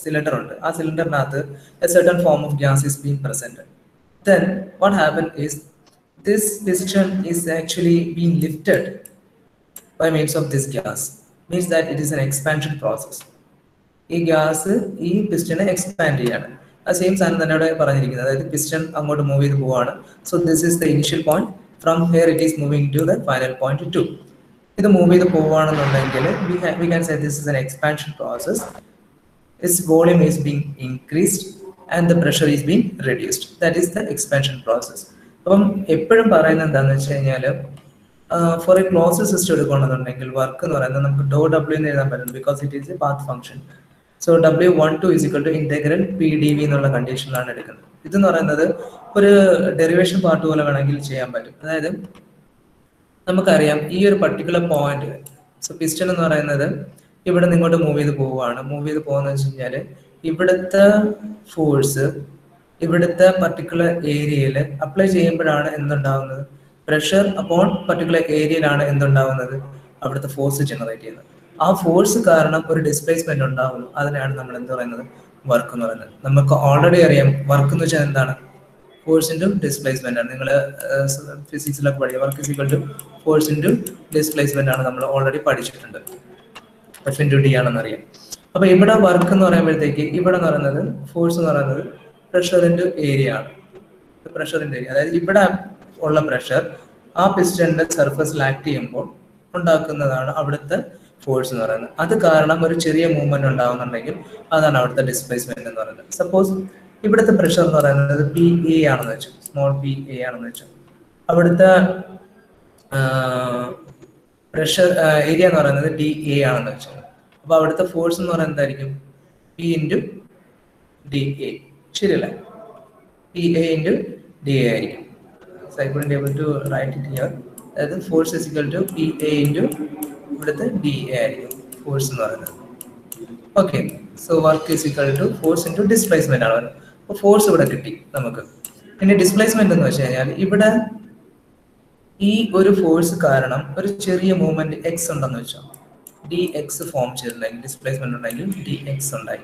സിലിണ്ടർ ഉണ്ട്. ആ സിലിണ്ടറിനകത്ത് a certain form of gas is being present then what happen is this piston is actually being lifted by means of this gas means that it is an expansion process ഈ gas ഈ പിസ്റ്റനെ expand ചെയ്യാണ് ആ same സാധനം തന്നെ ഇവിടെ പറഞ്ഞിരിക്കുന്നത് അതായത് piston അങ്ങോട്ട് മൂവ് ചെയ്ത് പോവാണ് so this is the initial point from here it is moving to the final point to ഇത് മൂവ് ചെയ്ത് പോവുകയാണെന്നുണ്ടെങ്കിൽ we can say this is an expansion process its volume is being increased and the pressure is being reduced. That is the expansion process. അപ്പം എപ്പോഴും പറയുന്നത് എന്താണെന്ന് വെച്ച് കഴിഞ്ഞാൽ for a close system എടുക്കണമെന്നുണ്ടെങ്കിൽ work എന്ന് പറയുന്നത് നമുക്ക് ഡോ ഡബ്ല്യു എന്ന് എഴുതാൻ പറ്റും. Because it is a path function so W one two is equal to integral P D V എന്നുള്ള കണ്ടീഷനിലാണ് എടുക്കുന്നത്. ഇതെന്ന് പറയുന്നത് ഒരു ഡെറിവേഷൻ പാർട്ട് പോലെ വേണമെങ്കിൽ ചെയ്യാൻ പറ്റും. അതായത് നമുക്കറിയാം ഈ ഒരു പർട്ടിക്കുലർ പോയിന്റ് സോ പിസ്റ്റൺ എന്ന് പറയുന്നത് ഇവിടെ നിങ്ങോട്ട് മൂവ് ചെയ്ത് പോവുകയാണ്. മൂവ് ചെയ്ത് പോകുന്നത് വെച്ച് കഴിഞ്ഞാൽ ഇവിടുത്തെ ഫോഴ്സ് ഇവിടുത്തെ പർട്ടിക്കുലർ ഏരിയയിൽ അപ്ലൈ ചെയ്യുമ്പോഴാണ് എന്തുണ്ടാവുന്നത്? പ്രഷർ അപ്പോൺ പർട്ടിക്കുലർ ഏരിയയിലാണ് എന്തുണ്ടാവുന്നത്? അവിടുത്തെ ഫോഴ്സ് ജനറേറ്റ് ചെയ്യുന്നത്. ആ ഫോഴ്സ് കാരണം ഒരു ഡിസ്പ്ലേസ്മെന്റ് ഉണ്ടാവുന്നു. അതിനാണ് നമ്മൾ എന്ത് പറയുന്നത്? വർക്ക് എന്ന് പറയുന്നത്. നമുക്ക് ഓൾറെഡി അറിയാം വർക്ക് എന്ന് വെച്ചാൽ എന്താണ്? ഫോഴ്സ് ഇന്റു ഡിസ്പ്ലേസ്മെന്റ് ആണ്. നിങ്ങൾ ഫിസിക്സിലൊക്കെ പഠിക്കുക work physical to force into displacement ആണ് നമ്മൾ ഓൾറെഡി പഠിച്ചിട്ടുണ്ട്. എഫ് ഇന്റു ഡി ആണെന്ന് അറിയാം. അപ്പൊ ഇവിടെ വർക്ക് എന്ന് പറയുമ്പോഴത്തേക്ക് ഇവിടെ എന്ന് പറയുന്നത് ഫോഴ്സ് എന്ന് പറയുന്നത് പ്രഷർ ഇന്റു ഏരിയ ആണ് പ്രഷറിന്റെ ഏരിയ അതായത് ഇവിടെ ഉള്ള പ്രഷർ ആ പിസ്റ്റന്റെ സർഫസിൽ ആക്ട് ചെയ്യുമ്പോൾ ഉണ്ടാക്കുന്നതാണ് അവിടുത്തെ ഫോഴ്സ് എന്ന് പറയുന്നത്. അത് കാരണം ഒരു ചെറിയ മൂവ്മെന്റ് ഉണ്ടാകുന്നുണ്ടെങ്കിൽ അതാണ് അവിടുത്തെ ഡിസ്പ്ലേസ്മെന്റ് എന്ന് പറയുന്നത്. സപ്പോസ് ഇവിടുത്തെ പ്രഷർ എന്ന് പറയുന്നത് പി എ ആണെന്ന് വെച്ചു. സ്മോൾ പി എ ആണെന്ന് വെച്ചു. അവിടുത്തെ പ്രഷർ ഏരിയ എന്ന് പറയുന്നത് ഡി എ ആണെന്ന് വെച്ചു. അപ്പൊ അവിടുത്തെ ഫോഴ്സ് എന്ന് പറയുന്നത് എന്തായിരിക്കും? പി ഇന്റു ഡി എ ശരിയല്ലേ? P A into D A ആയിരിക്കും. So I able to write it here അതായത് force is equal to P A into ഇവിടുത്തെ ഡി എ ആയിരിക്കും. ഫോഴ്സ് എന്ന് പറയുന്നത്. Okay so work is equal to force into displacement ആണ്. അപ്പോൾ force ഇവിടെ കിട്ടി നമുക്ക്. പിന്നെ ഡിസ്പ്ലേസ്മെന്റ് എന്ന് വെച്ച് കഴിഞ്ഞാൽ ഇവിടെ ഈ ഒരു ഫോഴ്സ് കാരണം ഒരു ചെറിയ മൂവ്മെന്റ് എക്സ് ഉണ്ടെന്ന് വെച്ചാൽ ഡി എക്സ് ഫോം ചെയ്തിട്ടുണ്ടെങ്കിൽ ഡിസ്പ്ലേസ്മെന്റ് ഉണ്ടെങ്കിൽ ഡി എക്സ് ഉണ്ടായി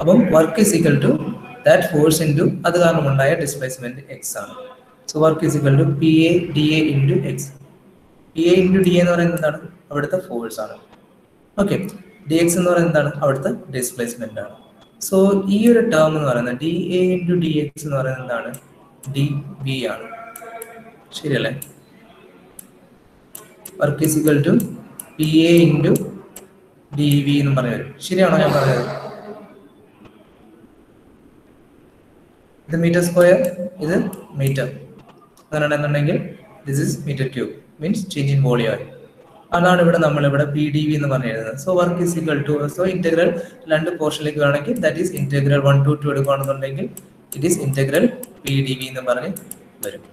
അപ്പം work is equal to that force into അത് കാരണം ഉണ്ടായ ഡിസ്പ്ലേസ്മെന്റ് എക്സ് ആണ് so work is equal to P A D A into X P A into D എന്ന് പറയുന്നത് എന്താണ്? അവിടുത്തെ ഫോഴ്സ് ആണ്. ഓക്കെ ഡി എക്സ് എന്ന് പറയുന്നത് എന്താണ്? അവിടുത്തെ ഡിസ്പ്ലേസ്മെന്റ് ആണ്. സോ ഈ ഒരു ടേം എന്ന് പറയുന്നത് D A into D X എന്ന് പറയുന്നത് എന്താണ്? ഡി ബി ആണ്. ശരിയല്ലേ? Work is equal to P A into D V എന്ന് പറഞ്ഞു ശരിയാണോ ഞാൻ പറഞ്ഞത്? ഇത് മീറ്റർ സ്ക്വയർ ഇത് മീറ്റർ അങ്ങനെയാണെന്നുണ്ടെങ്കിൽ this is metre cube means change in volume അതാണ് ഇവിടെ നമ്മൾ ഇവിടെ പി ഡി വി എന്ന് പറഞ്ഞിരുന്നത്. So work is equal to so integral രണ്ട് പോർഷനിലേക്ക് വേണമെങ്കിൽ that is integral one two two എടുക്കുകയാണെന്നുണ്ടെങ്കിൽ it is integral P D V എന്ന് പറഞ്ഞ് വരും.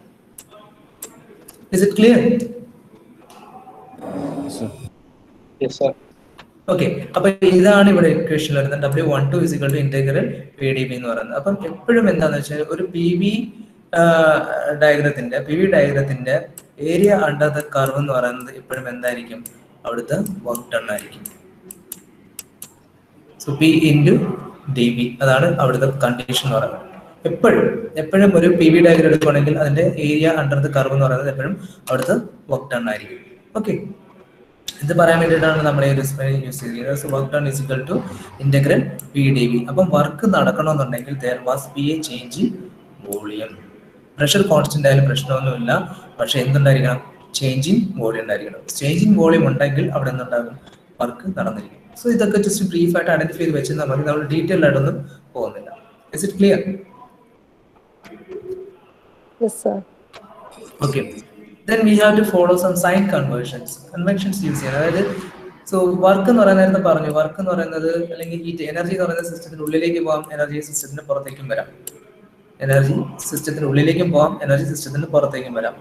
Is it clear Yes, sir. Okay അപ്പൊ ഇതാണ് ഇവിടെ ഇക്വേഷൻ വരുന്നത്. W one two is equal to integral P D B എന്ന് പറയുന്നത്. അപ്പം എപ്പോഴും എന്താന്ന് വെച്ചാൽ ഒരു പി വി ഡയഗ്രത്തിന്റെ പി വി ഡയഗ്രത്തിന്റെ ഏരിയ അണ്ടർ ദ കർവ് എന്ന് പറയുന്നത് എപ്പോഴും എന്തായിരിക്കും? അവിടുത്തെ വർക്ക് ടൺ ആയിരിക്കും. So P into D B അതാണ് അവിടുത്തെ കണ്ടീഷൻ എന്ന് പറയുന്നത്. എപ്പോഴും എപ്പോഴും ഒരു പി വി ഡയഗ്രം എടുക്കുകയാണെങ്കിൽ അതിന്റെ ഏരിയ അണ്ടർ ദ കർവ് എന്ന് പറയുന്നത് എപ്പോഴും അവിടുത്തെ വർക്ക് ടൺ ആയിരിക്കും. ഓക്കെ ഇത് പറയാൻ വേണ്ടിയിട്ടാണ് നമ്മൾ ഈ ഒരു എക്സ്പ്ലെയിൻ യൂസ് ചെയ്തിരിക്കുന്നത് work done is equal to integral P D V അപ്പം work നടക്കണമെന്നുണ്ടെങ്കിൽ there was be a change in volume. Pressure constant ആയാലും പ്രശ്നമൊന്നുമില്ല. പക്ഷെ എന്തുണ്ടായിരിക്കണം? ചേഞ്ച് ഇൻ വോളിയം ഉണ്ടായിരിക്കണം. ചേഞ്ച് ഇൻ വോളിയം ഉണ്ടെങ്കിൽ അവിടെ എന്തുണ്ടാകും? വർക്ക് നടന്നിരിക്കും. സോ ഇതൊക്കെ ജസ്റ്റ് ബ്രീഫ് ആയിട്ട് ഐഡന്റിഫൈ ചെയ്ത് വെച്ചാൽ മതി. നമ്മൾ ഡീറ്റെയിൽ ആയിട്ടൊന്നും പോകുന്നില്ല. Is it clear Yes, Okay. Then we have to follow some sign conversions. Conventions use അതായത് സോ വർക്ക് എന്ന് പറയുന്നത് നേരത്തെ പറഞ്ഞു. വർക്ക് എന്ന് പറയുന്നത് അല്ലെങ്കിൽ ഈ എനർജി എന്ന് പറയുന്ന സിസ്റ്റത്തിന്റെ ഉള്ളിലേക്ക് പോകാം എനർജി സിസ്റ്റത്തിന് പുറത്തേക്കും വരാം. എനർജി സിസ്റ്റത്തിന് ഉള്ളിലേക്കും പോകാം എനർജി സിസ്റ്റത്തിന് പുറത്തേക്കും വരാം.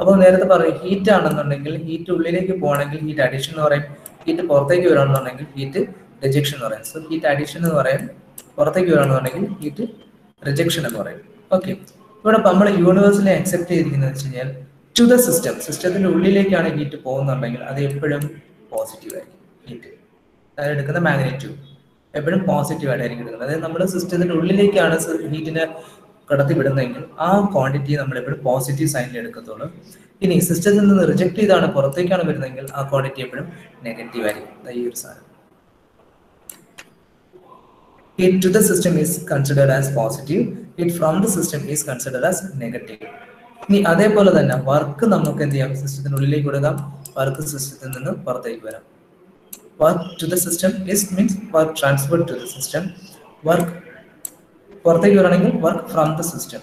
അപ്പോൾ നേരത്തെ പറയും ഹീറ്റ് ആണെന്നുണ്ടെങ്കിൽ ഹീറ്റ് ഉള്ളിലേക്ക് പോകണമെങ്കിൽ ഹീറ്റ് അഡീഷൻ എന്ന് പറയും. ഹീറ്റ് പുറത്തേക്ക് വരാണെന്നുണ്ടെങ്കിൽ ഹീറ്റ് റിജക്ഷൻ എന്ന് പറയും. സോ ഹീറ്റ് അഡീഷൻ എന്ന് പറയും. പുറത്തേക്ക് വരാണെന്നുണ്ടെങ്കിൽ ഹീറ്റ് റിജക്ഷൻ എന്ന് പറയും. ഓക്കെ ഇവിടെ നമ്മൾ യൂണിവേഴ്സിനെ അക്സെപ്റ്റ് ചെയ്തിരിക്കുന്നത് വെച്ച് കഴിഞ്ഞാൽ ടു ദ സിസ്റ്റം സിസ്റ്റത്തിന്റെ ഉള്ളിലേക്കാണ് ഹീറ്റ് പോകുന്നുണ്ടെങ്കിൽ അത് എപ്പോഴും പോസിറ്റീവ് ആയിരിക്കും. ഹീറ്റ് അതായത് എടുക്കുന്ന മാഗ്നറ്റ്യൂഡ് എപ്പോഴും പോസിറ്റീവ് ആയിട്ടായിരിക്കും എടുക്കുന്നത്. അതായത് നമ്മുടെ സിസ്റ്റത്തിന്റെ ഉള്ളിലേക്കാണ് ഹീറ്റിനെ കടത്തി വിടുന്നതെങ്കിൽ ആ ക്വാണ്ടിറ്റി നമ്മൾ എപ്പോഴും പോസിറ്റീവ് സൈനിൽ എടുക്കത്തുള്ളൂ. ഇനി സിസ്റ്റത്തിൽ നിന്ന് റിജക്ട് ചെയ്താണ് പുറത്തേക്കാണ് വരുന്നതെങ്കിൽ ആ ക്വാണ്ടിറ്റി എപ്പോഴും നെഗറ്റീവ് ആയിരിക്കും. ദാ ഈ ഒരു സാധനം. It to the system is considered as positive. Heat from the system is considered as negative. ഇനി അതേപോലെ തന്നെ വർക്ക് നമുക്ക് എന്ത് ചെയ്യാം? സിസ്റ്റത്തിന് ഉള്ളിലേക്ക് കൊടുക്കാം. വർക്ക് സിസ്റ്റത്തിൽ നിന്ന് പുറത്തേക്ക് വരാം. Work to the system is means work transfer to the system work പുറത്തേക്ക് വരണമെങ്കിൽ work from the system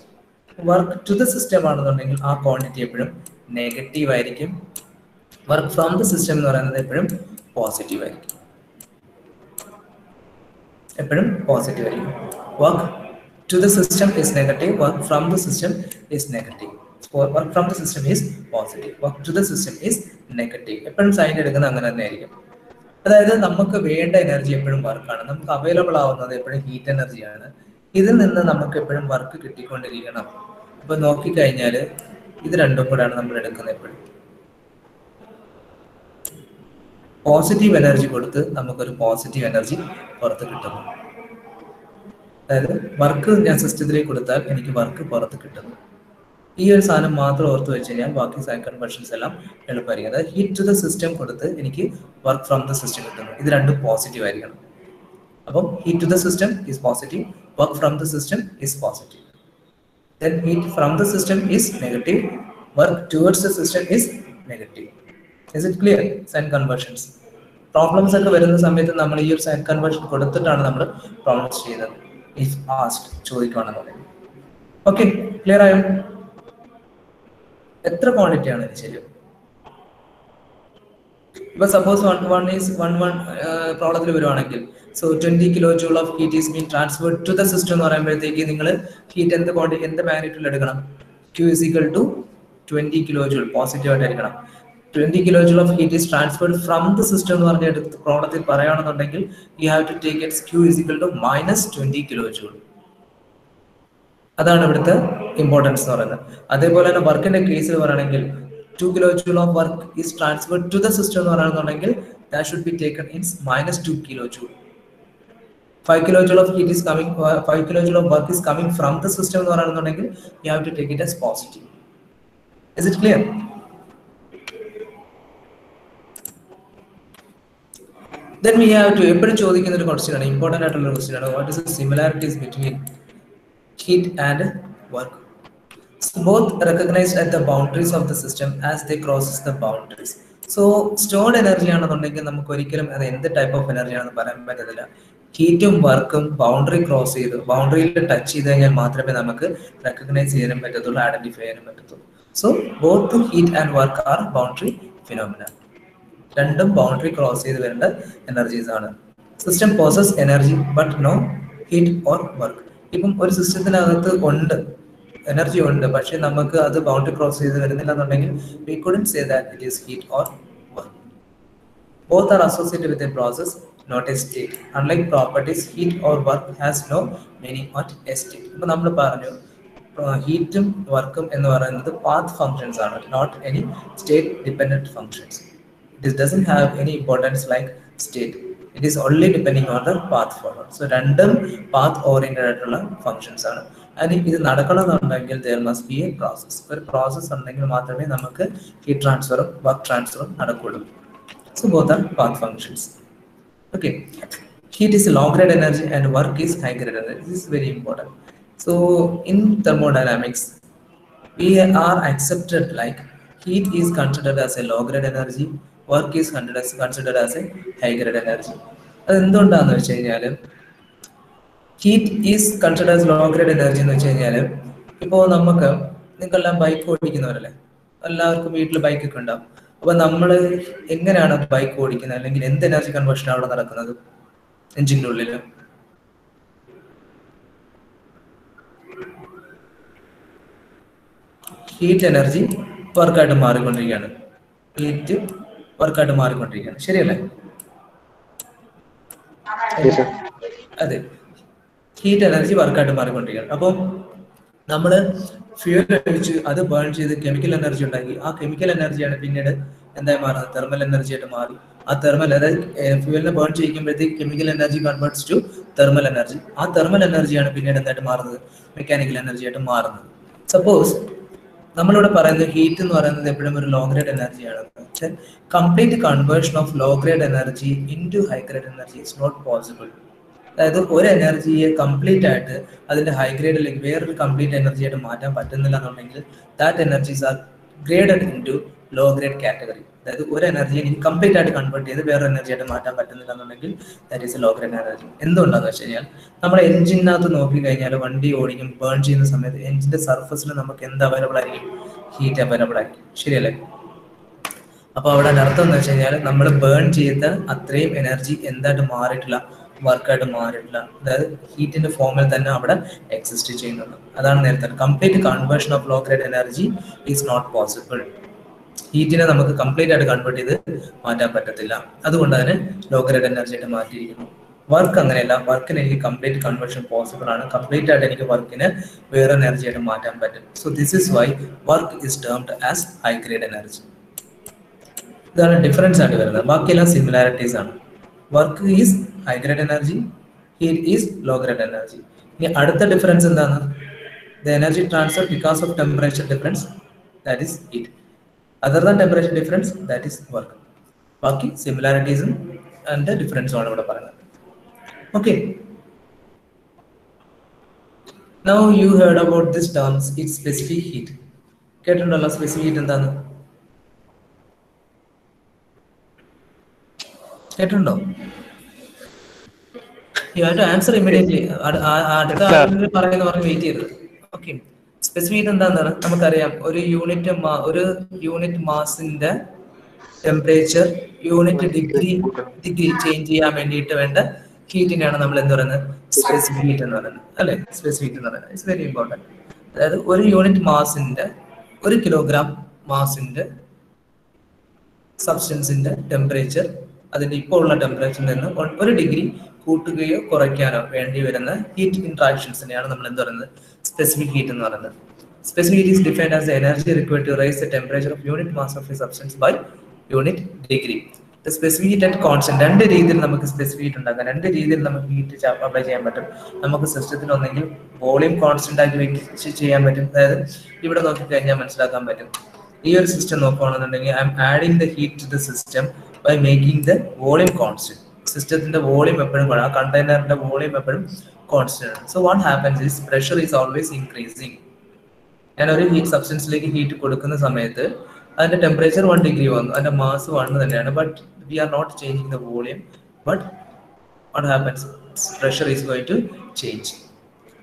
work to the system ആണെന്നുണ്ടെങ്കിൽ ആ ക്വാണ്ടിറ്റി എപ്പോഴും നെഗറ്റീവ് ആയിരിക്കും. വർക്ക് ഫ്രം ദ സിസ്റ്റം എന്ന് പറയുന്നത് എപ്പോഴും പോസിറ്റീവ് ആയിരിക്കും. എപ്പോഴും പോസിറ്റീവ് ആയിരിക്കും. Work to the system is negative work from the system is negative work from the system is positive work to the system is negative എപ്പോഴും sign എടുക്കുന്നത് അങ്ങനെ തന്നെ അതായത് നമുക്ക് വേണ്ട എനർജി എപ്പോഴും വർക്കാണ് നമുക്ക് അവൈലബിൾ ആവുന്നത് എപ്പോഴും ഹീറ്റ് എനർജിയാണ് ഇതിൽ നിന്ന് നമുക്ക് എപ്പോഴും വർക്ക് കിട്ടിക്കൊണ്ടിരിക്കണം. അപ്പൊ നോക്കിക്കഴിഞ്ഞാൽ ഇത് രണ്ടും കൂടെയാണ് നമ്മൾ എടുക്കുന്നത് എപ്പോഴും. പോസിറ്റീവ് എനർജി കൊടുത്ത് നമുക്കൊരു പോസിറ്റീവ് എനർജി പുറത്ത് കിട്ടുന്നു. അതായത് വർക്ക് ഞാൻ സിസ്റ്റത്തിലേക്ക് കൊടുത്താൽ എനിക്ക് വർക്ക് പുറത്ത് കിട്ടുന്നു. ഈ ഒരു സാധനം മാത്രം ഓർത്ത് വെച്ച് കഴിഞ്ഞാൽ ബാക്കി കൺവേർഷൻസ് എല്ലാം എളുപ്പമായിരിക്കും. അതായത് ഹീറ്റ് ടു ദ സിസ്റ്റം കൊടുത്ത് എനിക്ക് വർക്ക് ഫ്രം ദ സിസ്റ്റം കിട്ടുന്നു. ഇത് രണ്ടും പോസിറ്റീവ് ആയിരിക്കണം. അപ്പം heat to the system is positive work from the system is positive then heat from the system is negative work towards the system is negative is it clear sign conversions. Problems ഒക്കെ വരുന്ന സമയത്ത് നമ്മൾ ഈ ഒരു sign conversion കൊടുത്തിട്ടാണ് നമ്മൾ problems ചെയ്യുന്നത്. If asked ചോദിക്കുകയാണെന്നുണ്ടെങ്കിൽ ഓക്കെ ക്ലിയർ ആയോ? എത്ര ക്വാണ്ടിറ്റി ആണ് ശരി ഇപ്പൊ suppose one one is one one പ്രോബ്ലത്തിൽ വരുവാണെങ്കിൽ so twenty kilo joule of heat is been transferred to the system എന്ന് പറയുമ്പോഴത്തേക്ക് നിങ്ങൾ ഹീറ്റ് എന്ത് ക്വാണ്ടിറ്റി എന്ത് മാഗ്നിറ്റ്യൂഡിൽ എടുക്കണം? Q is equal to twenty kilo joule positive ആയിട്ട് എടുക്കണം. Twenty kilo joule of heat is transferred from the system എന്ന് പറഞ്ഞ പ്രോബ്ലത്തിൽ പറയുകയാണെന്നുണ്ടെങ്കിൽ you have to take its Q is equal to minus twenty kilo joule അതാണ് ഇവിടുത്തെ importance എന്ന് പറയുന്നത്. അതേപോലെ തന്നെ വർക്കിന്റെ കേസിൽ പറയുകയാണെങ്കിൽ two kilo joule of work is transfer to the system എന്ന് പറയുന്നുണ്ടെങ്കിൽ that should be taken as minus two kilo joule five kilo joule of heat is coming five kilo joule of work is coming from the system എന്ന് പറയുന്നുണ്ടെങ്കിൽ you have to take it as positive is it clear then we have to എപ്പോഴും ചോദിക്കുന്ന ഒരു question ആണ് important ആയിട്ടുള്ള question ആണ്. What is similarities between heat and work. So both recognized at the boundaries of the system as they crosses the boundaries. So stored energy ആണെന്നുണ്ടെങ്കിൽ നമുക്ക് ഒരിക്കലും അത് എന്ത് ടൈപ്പ് ഓഫ് എനർജി ആണെന്ന് പറയാൻ പറ്റത്തില്ല. ഹീറ്റും വർക്കും ബൗണ്ടറി ക്രോസ് ചെയ്ത് ബൗണ്ടറിയിൽ ടച്ച് ചെയ്ത് കഴിഞ്ഞാൽ മാത്രമേ നമുക്ക് റെക്കഗ്നൈസ് ചെയ്യാനും പറ്റത്തുള്ളൂ ഐഡന്റിഫൈ ചെയ്യാനും പറ്റത്തുള്ളൂ. So both heat and work are boundary phenomena രണ്ടും ബൗണ്ടറി ക്രോസ് ചെയ്ത് വരേണ്ട എനർജീസ് ആണ്. System process energy but no heat or work ഇപ്പം ഒരു സിസ്റ്റത്തിനകത്ത് ഉണ്ട്. എനർജി ഉണ്ട്. പക്ഷെ നമുക്ക് അത് ബൗണ്ടറി ക്രോസ് ചെയ്ത് വരുന്നില്ല എന്നുണ്ടെങ്കിൽ we couldn't say that it is heat or work both are associated with a process not a state unlike properties heat or work has no meaning or a state ഇപ്പം നമ്മൾ പറഞ്ഞു ഹീറ്റും വർക്കും എന്ന് പറയുന്നത് പാത്ത് ഫങ്ഷൻസ് ആണ്. Not any state dependent functions it doesn't have any importance like state It is only depending on the path forward so രണ്ടും path oriented ആയിട്ടുള്ള ഫങ്ഷൻസ് ആണ് ആൻഡ് ഇത് നടക്കണമെന്നുണ്ടെങ്കിൽ there must be a process ഒരു process ഉണ്ടെങ്കിൽ മാത്രമേ നമുക്ക് heat ട്രാൻസ്ഫറും work ട്രാൻസ്ഫറും നടക്കുള്ളൂ So both are path functions. Okay. Heat is low grade energy and work is high grade energy. This is very important. So in thermodynamics, we are accepted like heat is considered as a low grade energy, work is considered as considered A a grade energy. അത് എന്തുകൊണ്ടാന്ന് വെച്ച് കഴിഞ്ഞാൽ heat is consider as low grade energy എന്ന് വെച്ച് കഴിഞ്ഞാൽ ഇപ്പോൾ നമുക്ക് നിങ്ങൾക്കെല്ലാം ബൈക്ക് ഓടിക്കുന്നവരല്ലേ? എല്ലാവർക്കും വീട്ടിൽ ബൈക്കൊക്കെ ഉണ്ടാവും. അപ്പൊ നമ്മൾ എങ്ങനെയാണ് ബൈക്ക് ഓടിക്കുന്നത് അല്ലെങ്കിൽ എന്ത് എനർജി കൺവേർഷൻ അവിടെ നടക്കുന്നത്? എഞ്ചിന്റെ ഉള്ളിൽ ഹീറ്റ് എനർജി വർക്കായിട്ട് മാറിക്കൊണ്ടിരിക്കുകയാണ്. ഹീറ്റ് വർക്കായിട്ട് മാറിക്കൊണ്ടിരിക്കുകയാണ്. ശരിയല്ലേ? അതെ. ഹീറ്റ് എനർജി വർക്കായിട്ട് മാറിക്കൊണ്ടിരിക്കുകയാണ്. അപ്പോൾ നമ്മൾ ഫ്യൂൽ ഒഴിച്ച് അത് ബേൺ ചെയ്ത് കെമിക്കൽ എനർജി ഉണ്ടാക്കി. ആ കെമിക്കൽ എനർജിയാണ് പിന്നീട് എന്തായി മാറുന്നത്? തെർമൽ എനർജി ആയിട്ട് മാറി. ആ തെർമൽ അതായത് ഫ്യൂവലിനെ burn ചെയ്യിക്കുമ്പോഴത്തേക്ക് chemical energy converts to thermal energy ആ തെർമൽ എനർജിയാണ് പിന്നീട് എന്തായിട്ട് മാറുന്നത്? മെക്കാനിക്കൽ എനർജി ആയിട്ട് മാറുന്നത്. സപ്പോസ് നമ്മളിവിടെ പറയുന്നത് ഹീറ്റ് എന്ന് പറയുന്നത് എപ്പോഴും ഒരു ലോ ഗ്രേഡ് എനർജിയാണ് complete conversion of low grade energy into high grade energy is not possible അതായത് ഒരു എനർജിയെ കംപ്ലീറ്റ് ആയിട്ട് അതിന്റെ ഹൈ ഗ്രേഡിലേക്ക് വേറൊരു കംപ്ലീറ്റ് എനർജി ആയിട്ട് മാറ്റാൻ പറ്റുന്നില്ല എന്നുണ്ടെങ്കിൽ that energies are graded into low grade category അതായത് ഒരു എനർജിയെ എനിക്ക് കംപ്ലീറ്റ് ആയിട്ട് കൺവേർട്ട് ചെയ്ത് വേറെ എനർജി ആയിട്ട് മാറ്റാൻ പറ്റുന്നില്ല എന്നുണ്ടെങ്കിൽ that is low grade energy എന്തുകൊണ്ടാന്ന് വെച്ച് കഴിഞ്ഞാൽ നമ്മുടെ എഞ്ചിനകത്ത് നോക്കി കഴിഞ്ഞാൽ വണ്ടി ഓടിക്കും ബേൺ ചെയ്യുന്ന സമയത്ത് എഞ്ചിന്റെ സർഫസിൽ നമുക്ക് എന്ത് അവൈലബിൾ ആയിരിക്കും? ഹീറ്റ് അവൈലബിൾ ആയിരിക്കും. ശരിയല്ലേ? അപ്പോൾ അവിടെ അർത്ഥം എന്ന് വെച്ച് കഴിഞ്ഞാൽ നമ്മൾ ബേൺ ചെയ്ത അത്രയും എനർജി എന്തായിട്ട് മാറിയിട്ടില്ല? വർക്കായിട്ട് മാറിയിട്ടില്ല. അതായത് ഹീറ്റിന്റെ ഫോമിൽ തന്നെ അവിടെ എക്സിസ്റ്റ് ചെയ്യുന്നുണ്ട്. അതാണ് നേരത്തെ complete conversion of low grade energy is not possible ഹീറ്റിനെ നമുക്ക് കംപ്ലീറ്റ് ആയിട്ട് കൺവേർട്ട് ചെയ്ത് മാറ്റാൻ പറ്റത്തില്ല. അതുകൊണ്ട് അതിന് ലോ ഗ്രേഡ് എനർജി ആയിട്ട് മാറ്റിയിരിക്കുന്നു. വർക്ക് അങ്ങനെയല്ല. വർക്കിന് എനിക്ക് കംപ്ലീറ്റ് കൺവേർഷൻ പോസിബിൾ ആണ്. കംപ്ലീറ്റ് ആയിട്ട് എനിക്ക് വർക്കിന് വേറെ എനർജി ആയിട്ട് മാറ്റാൻ പറ്റും. So this is why work is termed as high grade energy ഇതാണ് ഡിഫറൻസ് ആയിട്ട് വരുന്നത്. ബാക്കിയെല്ലാം സിമിലാരിറ്റീസ് ആണ്. Work is high grade energy heat is low grade energy ഇനി അടുത്ത ഡിഫറൻസ് എന്താണ്? The energy transfer because of temperature difference that is heat other than temperature difference that is work ബാക്കി സിമിലാരിറ്റീസും ആൻഡ് ഡിഫറൻസും ആണ് ഇവിടെ പറയുന്നത്. Okay now you heard about this terms it specific heat കേട്ടിട്ടുണ്ടല്ലോ specific heat എന്താണ് കേട്ടിട്ടുണ്ടോ? You have to answer immediately അടുത്ത പറയുന്ന പറഞ്ഞ് വെയിറ്റ് ചെയ്തത് ഓക്കെ സ്പെസിഫിക് എന്താണെന്നാണ് നമുക്കറിയാം. ഒരു യൂണിറ്റ് ഒരു unit മാസിന്റെ temperature unit degree degree change ചെയ്യാൻ വേണ്ടിയിട്ട് വേണ്ട ഹീറ്റിനെയാണ് നമ്മൾ എന്ത് പറയുന്നത്? സ്പെസിഫിക് ഹീറ്റ് എന്ന് പറയുന്നത്. അല്ലെ? സ്പെസിഫിക് എന്ന് പറയുന്നത്. ഇറ്റ്സ് വെരി ഇമ്പോർട്ടന്റ് അതായത് ഒരു യൂണിറ്റ് മാസിന്റെ ഒരു കിലോഗ്രാം മാസിന്റെ സബ്സ്റ്റൻസിന്റെ ടെമ്പറേച്ചർ അതിന്റെ ഇപ്പോൾ ഉള്ള ടെമ്പറേച്ചറിൽ നിന്ന് ഒരു ഡിഗ്രി കൂട്ടുകയോ കുറയ്ക്കാനോ വേണ്ടി വരുന്ന ഹീറ്റ് ഇൻട്രാക്ഷൻസിനെയാണ് നമ്മൾ എന്ത് പറയുന്നത്? സ്പെസിഫിക് ഹീറ്റ് എന്ന് പറയുന്നത്. Specific heat is defined as energy required to raise the temperature of unit mass of a substance by unit degree specific heat and constant രണ്ട് രീതിയിൽ നമുക്ക് സ്പെസിഫിക് ഹീറ്റ് ഉണ്ടാക്കാം. രണ്ട് രീതിയിൽ നമുക്ക് ഹീറ്റ് അപ്ലൈ ചെയ്യാൻ പറ്റും. നമുക്ക് സിസ്റ്റത്തിൽ ഒന്നെങ്കിൽ വോളിയം കോൺസ്റ്റന്റ് ആക്കി വെച്ച് ചെയ്യാൻ പറ്റും. അതായത് ഇവിടെ നോക്കിക്കഴിഞ്ഞാൽ മനസ്സിലാക്കാൻ പറ്റും. ഈ ഒരു സിസ്റ്റം നോക്കുകയാണെന്നുണ്ടെങ്കിൽ I'm adding the heat to the system by making the volume constant സിസ്റ്റത്തിന്റെ വോളിയം എപ്പോഴും ആ കണ്ടെയ്നറിന്റെ വോളിയം എപ്പോഴും constant so what happens is pressure is always increasing ഞാൻ ഒരു ഹീറ്റ് സബ്സ്റ്റൻസിലേക്ക് ഹീറ്റ് കൊടുക്കുന്ന സമയത്ത് അതിന്റെ ടെമ്പറേച്ചർ വൺ ഡിഗ്രി വന്നു. അതിന്റെ മാസ് വൺ തന്നെയാണ്. But we are not changing the volume but what happens pressure is going to change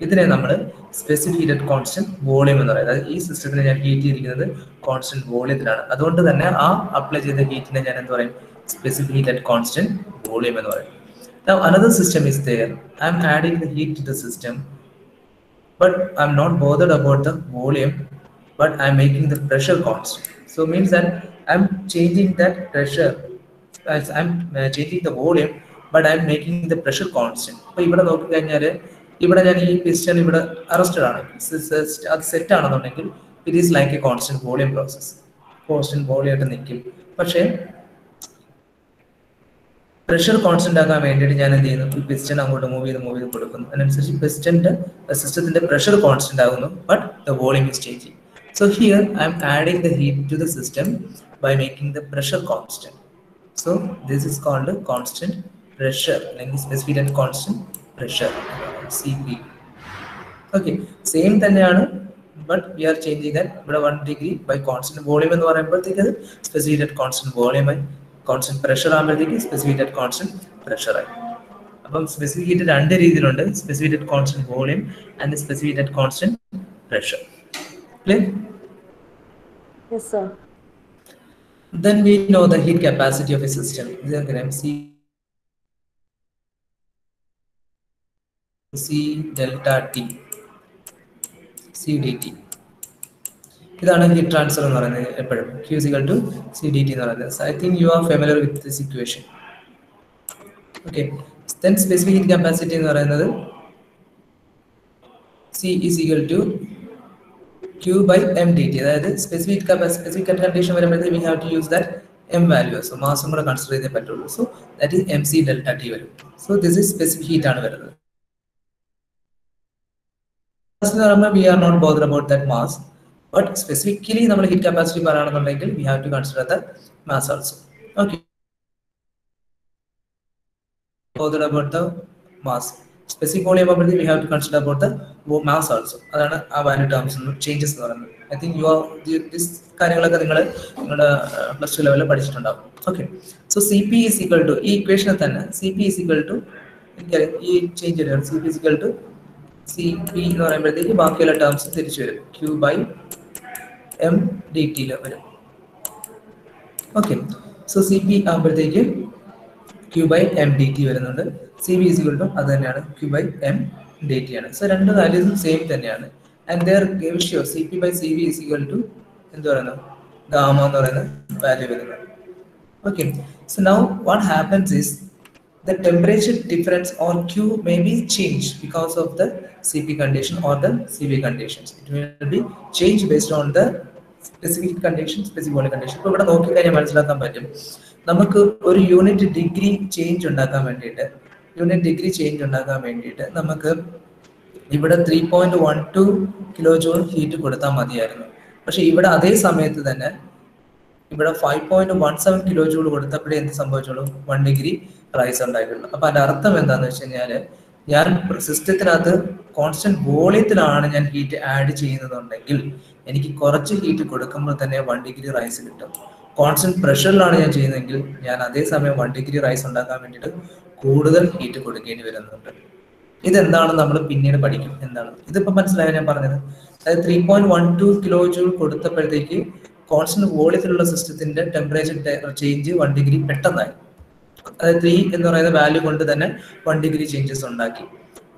ഇതിനെ നമ്മൾ സ്പെസിഫിക് ഹീറ്റഡ് കോൺസ്റ്റന്റ് വോളിയം എന്ന് പറയുന്നത് ഈ സിസ്റ്റത്തിനെ ഞാൻ ഹീറ്റ് ചെയ്തിരിക്കുന്നത് കോൺസ്റ്റന്റ് വോളിയത്തിലാണ് അതുകൊണ്ട് തന്നെ ആ അപ്ലൈ ചെയ്ത ഹീറ്റിനെ ഞാൻ എന്ത് പറയും സ്പെസിഫിക് ഹീറ്റഡ് കോൺസ്റ്റന്റ് വോളിയം എന്ന് പറയും Now another system is there. I'm adding the heat to the system, but I'm not bothered about the volume, but I'm making the pressure constant. So means that I'm changing that pressure. I uh, changing the volume, but I'm making the pressure constant. അപ്പൊ ഇവിടെ നോക്കിക്കഴിഞ്ഞാൽ ഇവിടെ ഞാൻ ഈ piston ഇവിടെ arrested ആണ്. അത് set ആണെന്നുണ്ടെങ്കിൽ it is like a constant volume process constant volume ആയിട്ട് നിൽക്കും. പക്ഷേ പ്രഷർ കോൺസ്റ്റന്റ് ആക്കാൻ വേണ്ടിയിട്ട് ഞാൻ എന്ത് ചെയ്യുന്നു? പിസ്റ്റൺ അങ്ങോട്ട് മൂവ് ചെയ്ത് മൂവ് ചെയ്ത് കൊടുക്കുന്നു. അതിനനുസരിച്ച് പിസ്റ്റന്റെ സിസ്റ്റത്തിന്റെ പ്രഷർ കോൺസ്റ്റന്റ് ആകുന്നു. But the volume is changing so here I'm adding the heat to the system by making the pressure constant so this is called constant pressure അല്ലെങ്കിൽ specific and constant pressure C P okay same തന്നെയാണ് but we are changing that ഇവിടെ one degree by constant volume എന്ന് പറയുമ്പോഴത്തേക്ക് അത് specific at constant volume ആയി constant pressure ആകുമ്പോഴത്തേക്ക് specific at constant pressure ആയി. അപ്പം സ്പെസിഫിക് ഹീറ്റ് രണ്ട് രീതിയിലുണ്ട് specific at constant volume and specific at constant pressure clear Yes, sir. then we know the heat capacity of a system. Diagram c c delta t c dt ഇതാണ് heat transfer എന്ന് പറയുന്നത് എപ്പോഴും. Q സികൾ to C D T എന്ന് പറയുന്നത്. I think you are familiar with this equation okay then specific heat capacity എന്ന് പറയുന്നത് C is equal to Q by m T അതായത് സ്പെസിഫിക് സ്പെസിഫിക് കണ്ടീഷൻ വരുമ്പോഴത്തേക്ക് we have to use that M value so മാസം കൂടെ consider ചെയ്തേ പറ്റുള്ളൂ. So that is M C delta T വരും. So this is specific heat ആണ് വരുന്നത്. We are not bother about that mass but specifically നമ്മൾ heat capacity പറയുകയാണെന്നുണ്ടെങ്കിൽ we have to consider the mass also okay bother about the mass specific volume ആകുമ്പോഴത്തേക്ക് we have to consider about the mass also അതാണ് ആ value terms changes എന്ന് പറയുന്നത്. I think you are this കാര്യങ്ങളൊക്കെ നിങ്ങൾ നിങ്ങളുടെ plus two ലെവലിൽ പഠിച്ചിട്ടുണ്ടാവും. Okay so C P is equal to ഈ ഇക്വേഷനിൽ തന്നെ C P is equal to എനിക്കറിയാം ഈ change C P is equal to C P എന്ന് പറയുമ്പോഴത്തേക്ക് ബാക്കിയുള്ള ടേംസ് തിരിച്ചു വരും. ക്യൂ ബൈ എം ഡി ടിയിൽ വരും. ഓക്കെ സോ സി പി ആകുമ്പോഴത്തേക്ക് Q by M D T വരുന്നുണ്ട്. സി ബി ഇസ് ടു അത് തന്നെയാണ്. Q by M D T ആണ്. സോ രണ്ട് വാല്യൂസും സെയിം തന്നെയാണ്. And their ratio C P by C B is equal to എന്ത് പറയുന്നത് ഗാമ എന്ന് പറയുന്ന വാല്യൂ വരുന്നത്. Okay so now what happens is the temperature difference or Q may be changed because of the CP condition or the CV conditions. It will be changed based on the specific condition, specific volume condition. ഇപ്പോൾ ഇവിടെ നോക്കിക്കഴിഞ്ഞാൽ മനസ്സിലാക്കാൻ പറ്റും നമുക്ക് ഒരു unit degree change ഉണ്ടാക്കാൻ വേണ്ടിയിട്ട് unit degree change ഉണ്ടാക്കാൻ വേണ്ടിയിട്ട് നമുക്ക് ഇവിടെ three point one two kilo joule heat കൊടുത്താൽ മതിയായിരുന്നു പക്ഷെ ഇവിടെ അതേ സമയത്ത് തന്നെ ഇവിടെ five point one seven kilo joule കൊടുത്തപ്പോഴേ എന്ത് സംഭവിച്ചോളൂ വൺ ഡിഗ്രി റൈസ് ഉണ്ടായിട്ടുള്ളൂ അപ്പൊ അതിന്റെ അർത്ഥം എന്താന്ന് വെച്ച് കഴിഞ്ഞാൽ ഞാൻ സിസ്റ്റത്തിനകത്ത് കോൺസ്റ്റന്റ് വോളിയത്തിലാണ് ഞാൻ ഹീറ്റ് ആഡ് ചെയ്യുന്നതുണ്ടെങ്കിൽ എനിക്ക് കുറച്ച് ഹീറ്റ് കൊടുക്കുമ്പോൾ തന്നെ വൺ ഡിഗ്രി റൈസ് കിട്ടും. കോൺസ്റ്റന്റ് പ്രഷറിലാണ് ഞാൻ ചെയ്യുന്നതെങ്കിൽ ഞാൻ അതേസമയം വൺ ഡിഗ്രി റൈസ് ഉണ്ടാക്കാൻ വേണ്ടിയിട്ട് കൂടുതൽ ഹീറ്റ് കൊടുക്കേണ്ടി വരുന്നുണ്ട്. ഇതെന്താണ് നമ്മൾ പിന്നീട് പഠിക്കും? എന്താണ്? ഇതിപ്പോ മനസ്സിലായോ ഞാൻ പറഞ്ഞത്? അതായത് three point one two kilo joule കൊടുത്തപ്പോഴത്തേക്ക് constant വോളിയത്തിലുള്ള സിസ്റ്റത്തിന്റെ ടെമ്പറേച്ചർ ചേഞ്ച് വൺ ഡിഗ്രി പെട്ടെന്നായി. അതായത് ത്രീ എന്ന് പറയുന്ന വാല്യൂ കൊണ്ട് തന്നെ വൺ ഡിഗ്രി ചേഞ്ചസ് ഉണ്ടാക്കി.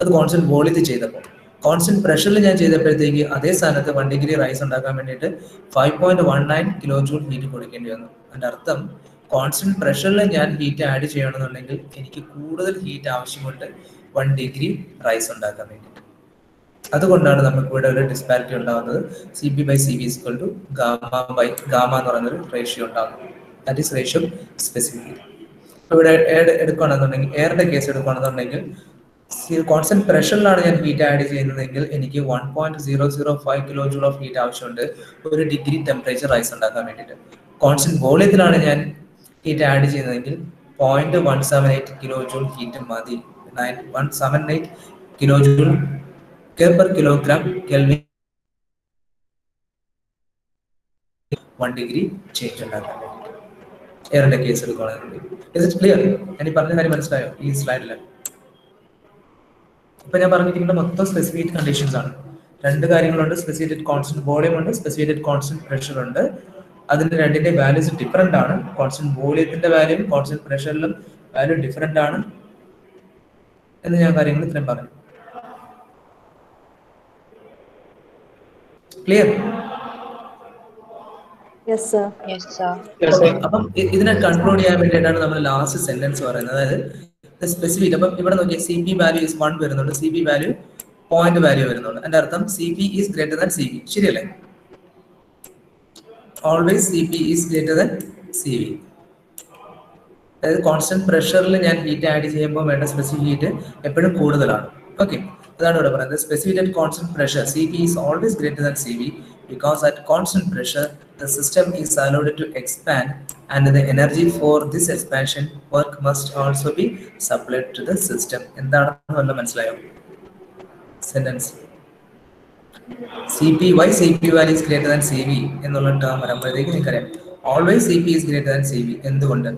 അത് കോൺസ്റ്റന്റ് വോളിയത്തിൽ ചെയ്തപ്പോൾ. കോൺസ്റ്റന്റ് പ്രഷറിൽ ഞാൻ ചെയ്തപ്പോഴത്തേക്ക് അതേ സ്ഥാനത്ത് വൺ ഡിഗ്രി റൈസ് ഉണ്ടാക്കാൻ വേണ്ടിയിട്ട് five point one nine kilo joule heat കൊടുക്കേണ്ടി വന്നു. അതിന്റെ അർത്ഥം കോൺസ്റ്റന്റ് പ്രഷറിൽ ഞാൻ ഹീറ്റ് ആഡ് ചെയ്യണമെന്നുണ്ടെങ്കിൽ എനിക്ക് കൂടുതൽ ഹീറ്റ് ആവശ്യമുണ്ട് വൺ ഡിഗ്രി റൈസ് ഉണ്ടാക്കാൻ വേണ്ടിയിട്ട്. അതുകൊണ്ടാണ് നമുക്ക് ഇവിടെ ഒരു ഡിസ്പാരിറ്റി ഉണ്ടാകുന്നത്. C B by C B is equal to gamma by gamma എന്ന് പറയുന്ന ഒരു റേഷ്യോ ഉണ്ടാകുന്നത് ദാറ്റ് ഈസ് റേഷ്യോ സ്പെസിഫിക് ഇവിടെ എടുക്കുകയാണെന്നുണ്ടെങ്കിൽ എയറിന്റെ കേസ് എടുക്കുകയാണെന്നുണ്ടെങ്കിൽ കോൺസ്റ്റന്റ് പ്രഷറിലാണ് ഞാൻ ഹീറ്റ് ആഡ് ചെയ്യുന്നതെങ്കിൽ എനിക്ക് one point zero zero five kilo joule of heat ആവശ്യമുണ്ട്. ഒരു ഡിഗ്രി ടെമ്പറേച്ചർ റൈസ് ഉണ്ടാക്കാൻ വേണ്ടിയിട്ട്. കോൺസ്റ്റന്റ് വോളിയത്തിലാണ് ഞാൻ ഹീറ്റ് ആഡ് ചെയ്യുന്നതെങ്കിൽ point one seven eight kilo joule heat മതി. Nine one seven eight kilo joule kilogram kelvin one degree change ഉണ്ടാക്കാൻ. വേണ്ടിയിട്ട് എയറിന്റെ കേസ് ഇറ്റ് ക്ലിയർ ഞാൻ പറഞ്ഞ കാര്യം മനസ്സിലായോ? ഈ സ്ലൈഡിൽ ഇപ്പൊ ഞാൻ പറഞ്ഞിരിക്കുന്ന മൊത്തം സ്പെസിഫിക് കണ്ടീഷൻസ് ആണ്. രണ്ട് കാര്യങ്ങളുണ്ട് സ്പെസിഫിക് കോൺസ്റ്റന്റ് വോളിയം ഉണ്ട് സ്പെസിഫിക് കോൺസ്റ്റന്റ് പ്രഷർ ഉണ്ട്. അതിന്റെ രണ്ടിന്റെ വാല്യൂസ് ഡിഫറെന്റ് ആണ്. കോൺസ്റ്റന്റ് വോളിയത്തിന്റെ വാല്യൂ കോൺസ്റ്റന്റ് പ്രഷറിലും വാല്യൂ ഡിഫറെന്റ് ആണ്. എന്ന് ഞാൻ കാര്യങ്ങൾ ഇത്രയും പറഞ്ഞു. Clear Yes, sir. Yes, sir. Yes, sir. അപ്പം ഇതിനെ കൺക്ലൂഡ് ചെയ്യാൻ വേണ്ടിയിട്ടാണ് നമ്മൾ ലാസ്റ്റ് സെന്റൻസ് പറയുന്നത്. അതായത് സ്പെസിഫിക് അപ്പം ഇവിടെ നോക്കിയാൽ C P value is one വരുന്നുണ്ട്. C P value point value വരുന്നുണ്ട്. എന്റെ അർത്ഥം C P is greater than C V ശരിയല്ലേ? Always C P is greater than C V അതായത് കോൺസ്റ്റന്റ് പ്രഷറിൽ ഞാൻ ഹീറ്റ് ആഡ് ചെയ്യുമ്പോൾ വേണ്ട സ്പെസിഫിക് ഹീറ്റ് എപ്പോഴും കൂടുതലാണ്. ഓക്കെ അതാണ് ഇവിടെ പറയുന്നത്. Specific at constant pressure C P is always greater than C V because at constant pressure the system is allowed to expand and the energy for this expansion work must also be supply to the system എന്താണെന്ന് വല്ല മനസ്സിലായോ? Sentence C P why C P value is greater than C V എന്നുള്ള term വരുമ്പോഴത്തേക്ക് നിങ്ങൾക്കറിയാം. Always C P is greater than C V എന്തുകൊണ്ട്?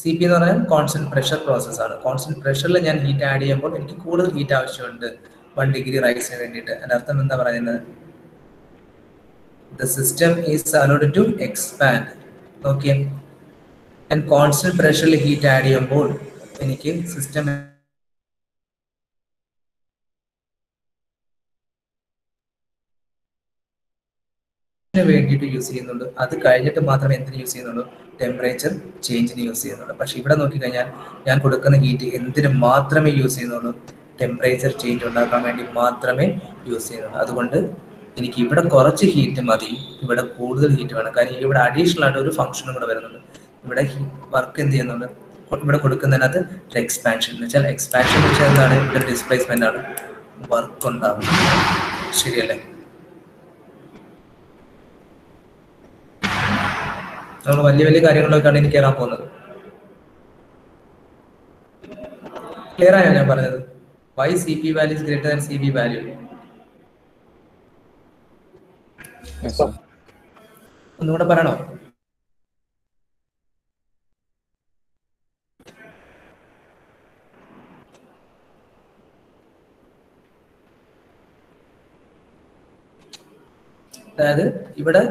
C P എന്ന് പറഞ്ഞാൽ constant pressure process ആണ്. കോൺസ്റ്റന്റ് പ്രഷറിൽ ഞാൻ ഹീറ്റ് ആഡ് ചെയ്യുമ്പോൾ എനിക്ക് കൂടുതൽ ഹീറ്റ് ആവശ്യമുണ്ട്. വൺ ഡിഗ്രി റൈസിന് വേണ്ടിയിട്ട്. അതിന്റെ അർത്ഥം എന്താ പറയുന്നത്? The system is allowed to expand okay and constant പ്രഷറിൽ heat add ചെയ്യുമ്പോൾ എനിക്ക് സിസ്റ്റം വേണ്ടിയിട്ട് യൂസ് ചെയ്യുന്നുള്ളൂ അത് കഴിഞ്ഞിട്ട് മാത്രമേ എന്തിന് യൂസ് ചെയ്യുന്നുള്ളൂ? ടെമ്പറേച്ചർ ചേഞ്ചിന് യൂസ് ചെയ്യുന്നുള്ളൂ. പക്ഷെ ഇവിടെ നോക്കിക്കഴിഞ്ഞാൽ ഞാൻ കൊടുക്കുന്ന ഹീറ്റ് എന്തിന് മാത്രമേ യൂസ് ചെയ്യുന്നുള്ളൂ? ടെമ്പറേച്ചർ ചേഞ്ച് ഉണ്ടാക്കാൻ വേണ്ടി മാത്രമേ യൂസ് ചെയ്യുന്നുള്ളൂ. അതുകൊണ്ട് എനിക്ക് ഇവിടെ കുറച്ച് ഹീറ്റ് മതി. ഇവിടെ കൂടുതൽ ഹീറ്റ് വേണം. കാര്യം ഇവിടെ അഡീഷണൽ ആയിട്ട് ഒരു ഫംഗ്ഷനും കൂടെ വരുന്നുണ്ട്. ഇവിടെ വർക്ക് എന്ത് ചെയ്യുന്നുണ്ട്? ഇവിടെ കൊടുക്കുന്നതിനകത്ത് എക്സ്പാൻഷൻ എന്ന് വെച്ചാൽ എക്സ്പാൻഷൻ എന്ന് വെച്ചാൽ എന്താണ്? ഇവിടെ ഡിസ്പ്ലേസ്മെന്റ് ആണ്. വർക്ക് ഉണ്ടാവുന്നത്. ശരിയല്ലേ? നമ്മൾ വലിയ വലിയ കാര്യങ്ങളിലൊക്കെയാണ് എനിക്ക് കയറാൻ പോകുന്നത്. ക്ലിയർ ആയോ ഞാൻ പറഞ്ഞത്? Why C P value is greater than C B value. ഒന്നുകൂടെ പറയണോ? അതായത് ഇവിടെ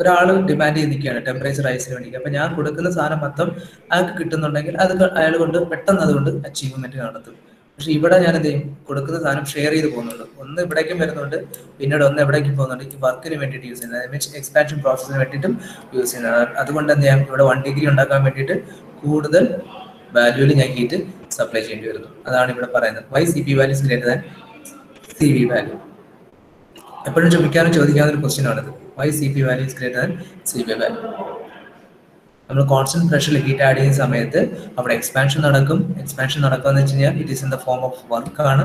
ഒരാൾ ഡിമാൻഡ് ചെയ്ത് നിൽക്കുകയാണ് ടെമ്പറേച്ചർ റൈസിന് വേണ്ടി അപ്പൊ ഞാൻ കൊടുക്കുന്ന സാധനം മൊത്തം അയാൾക്ക് കിട്ടുന്നുണ്ടെങ്കിൽ അത് അയാൾ കൊണ്ട് പെട്ടെന്ന് അതുകൊണ്ട് അച്ചീവ്മെന്റ് നടത്തും. പക്ഷെ ഇവിടെ ഞാൻ എന്ത് ചെയ്യും? കൊടുക്കുന്ന സാധനം ഷെയർ ചെയ്ത് പോകുന്നുണ്ട്. ഒന്ന് ഇവിടേക്കും വരുന്നുണ്ട് പിന്നീട് ഒന്ന് എവിടേക്കും പോകുന്നുണ്ട്. ഈ വർക്കിന് വേണ്ടിയിട്ട് യൂസ് ചെയ്യുന്നത്. മീൻസ് എക്സ്പാൻഷൻ പ്രോസസ്സിന് വേണ്ടിയിട്ടും യൂസ് ചെയ്യുന്നത്. അതുകൊണ്ട് എന്ത് ചെയ്യാം? ഇവിടെ വൺ ഡിഗ്രി ഉണ്ടാക്കാൻ വേണ്ടിയിട്ട് കൂടുതൽ വാല്യൂവിൽ ഞാൻ സപ്ലൈ ചെയ്യേണ്ടി വരുന്നു. അതാണ് ഇവിടെ പറയുന്നത്. Why C P values greater than C V value എപ്പോഴും ചോദിക്കാനും ചോദിക്കാവുന്ന ഒരു ക്വസ്റ്റ്യൻ ആണിത്. Why C P value is greater C P value നമ്മൾ കോൺസ്റ്റന്റ് പ്രഷറിൽ ഹീറ്റ് ആഡ് ചെയ്യുന്ന സമയത്ത് അവിടെ എക്സ്പാൻഷൻ നടക്കും. എക്സ്പാൻഷൻ നടക്കുക വെച്ച് കഴിഞ്ഞാൽ it is in the form of work ആണ്.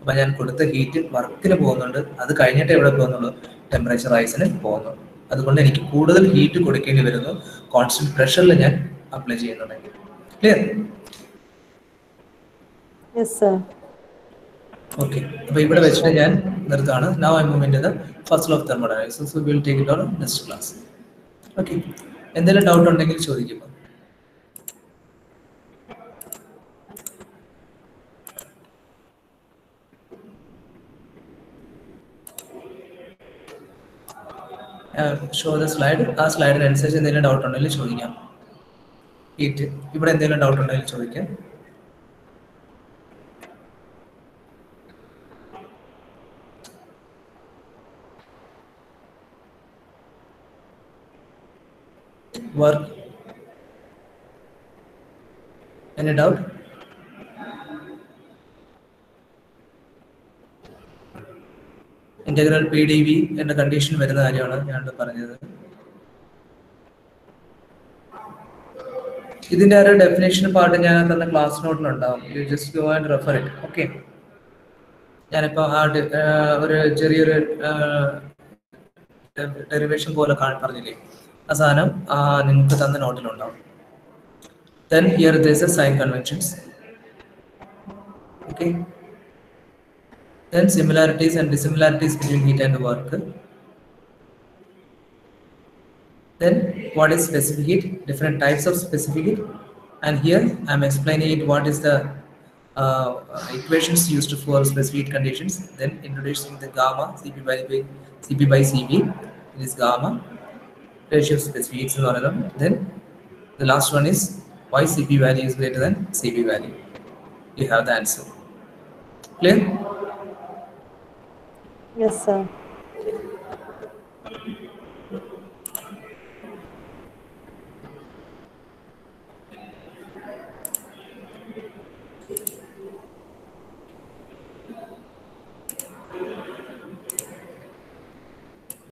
അപ്പൊ ഞാൻ കൊടുത്ത ഹീറ്റ് വർക്കിൽ പോകുന്നുണ്ട്. അത് കഴിഞ്ഞിട്ട് എവിടെ പോകുന്നുള്ളൂ. ടെമ്പറേച്ചർ റൈസിന് പോകുന്നുള്ളൂ അതുകൊണ്ട് എനിക്ക് കൂടുതൽ ഹീറ്റ് കൊടുക്കേണ്ടി വരുന്നു. കോൺസ്റ്റന്റ് പ്രഷറിൽ ഞാൻ അപ്ലൈ ചെയ്യുന്നുണ്ടെങ്കിൽ. ക്ലിയർ. ഓക്കെ അപ്പൊ ഇവിടെ വെച്ചിട്ട് ഞാൻ നിർത്താണ് now I move in the first of thermodynamics so will take it on next class okay എന്തെങ്കിലും ഡൗട്ട് ഉണ്ടെങ്കിൽ ചോദിക്കുക ഷോ ദ സ്ലൈഡ് ആ സ്ലൈഡിനനുസരിച്ച് എന്തെങ്കിലും ഡൗട്ട് ഉണ്ടെങ്കിൽ ചോദിക്കാം. ഇവിടെ എന്തെങ്കിലും ഡൗട്ട് ഉണ്ടെങ്കിൽ ചോദിക്കാം. Work. Any doubt? Integral P D V എന്ന കണ്ടീഷൻ വരുന്ന കാര്യമാണ് ഞാൻ പറഞ്ഞത്. ഇതിന്റെ ഒരു ഡെഫിനേഷൻ പാർട്ട് ഞാൻ തന്ന class നോട്ടിലുണ്ടാവും you just go and refer it okay ഞാനിപ്പോ ആ ഒരു ചെറിയൊരു ഡെറിവേഷൻ പോലെ കാണാൻ പറഞ്ഞില്ലേ? ആ സാധനം ആ നിങ്ങൾക്ക് തന്ന നോട്ടിലുണ്ടാവും then here this a sign conventions okay then similarities and dissimilarities between heat and work then what is specific heat different types of specific heat and here i'm explaining it what is the uh, equations used for specific heat conditions then introducing the gamma cp by by cp by cv it is gamma ratio specific excel. Then the last one is why CP value is greater than CP value. You have the answer. Clear? Yes, sir.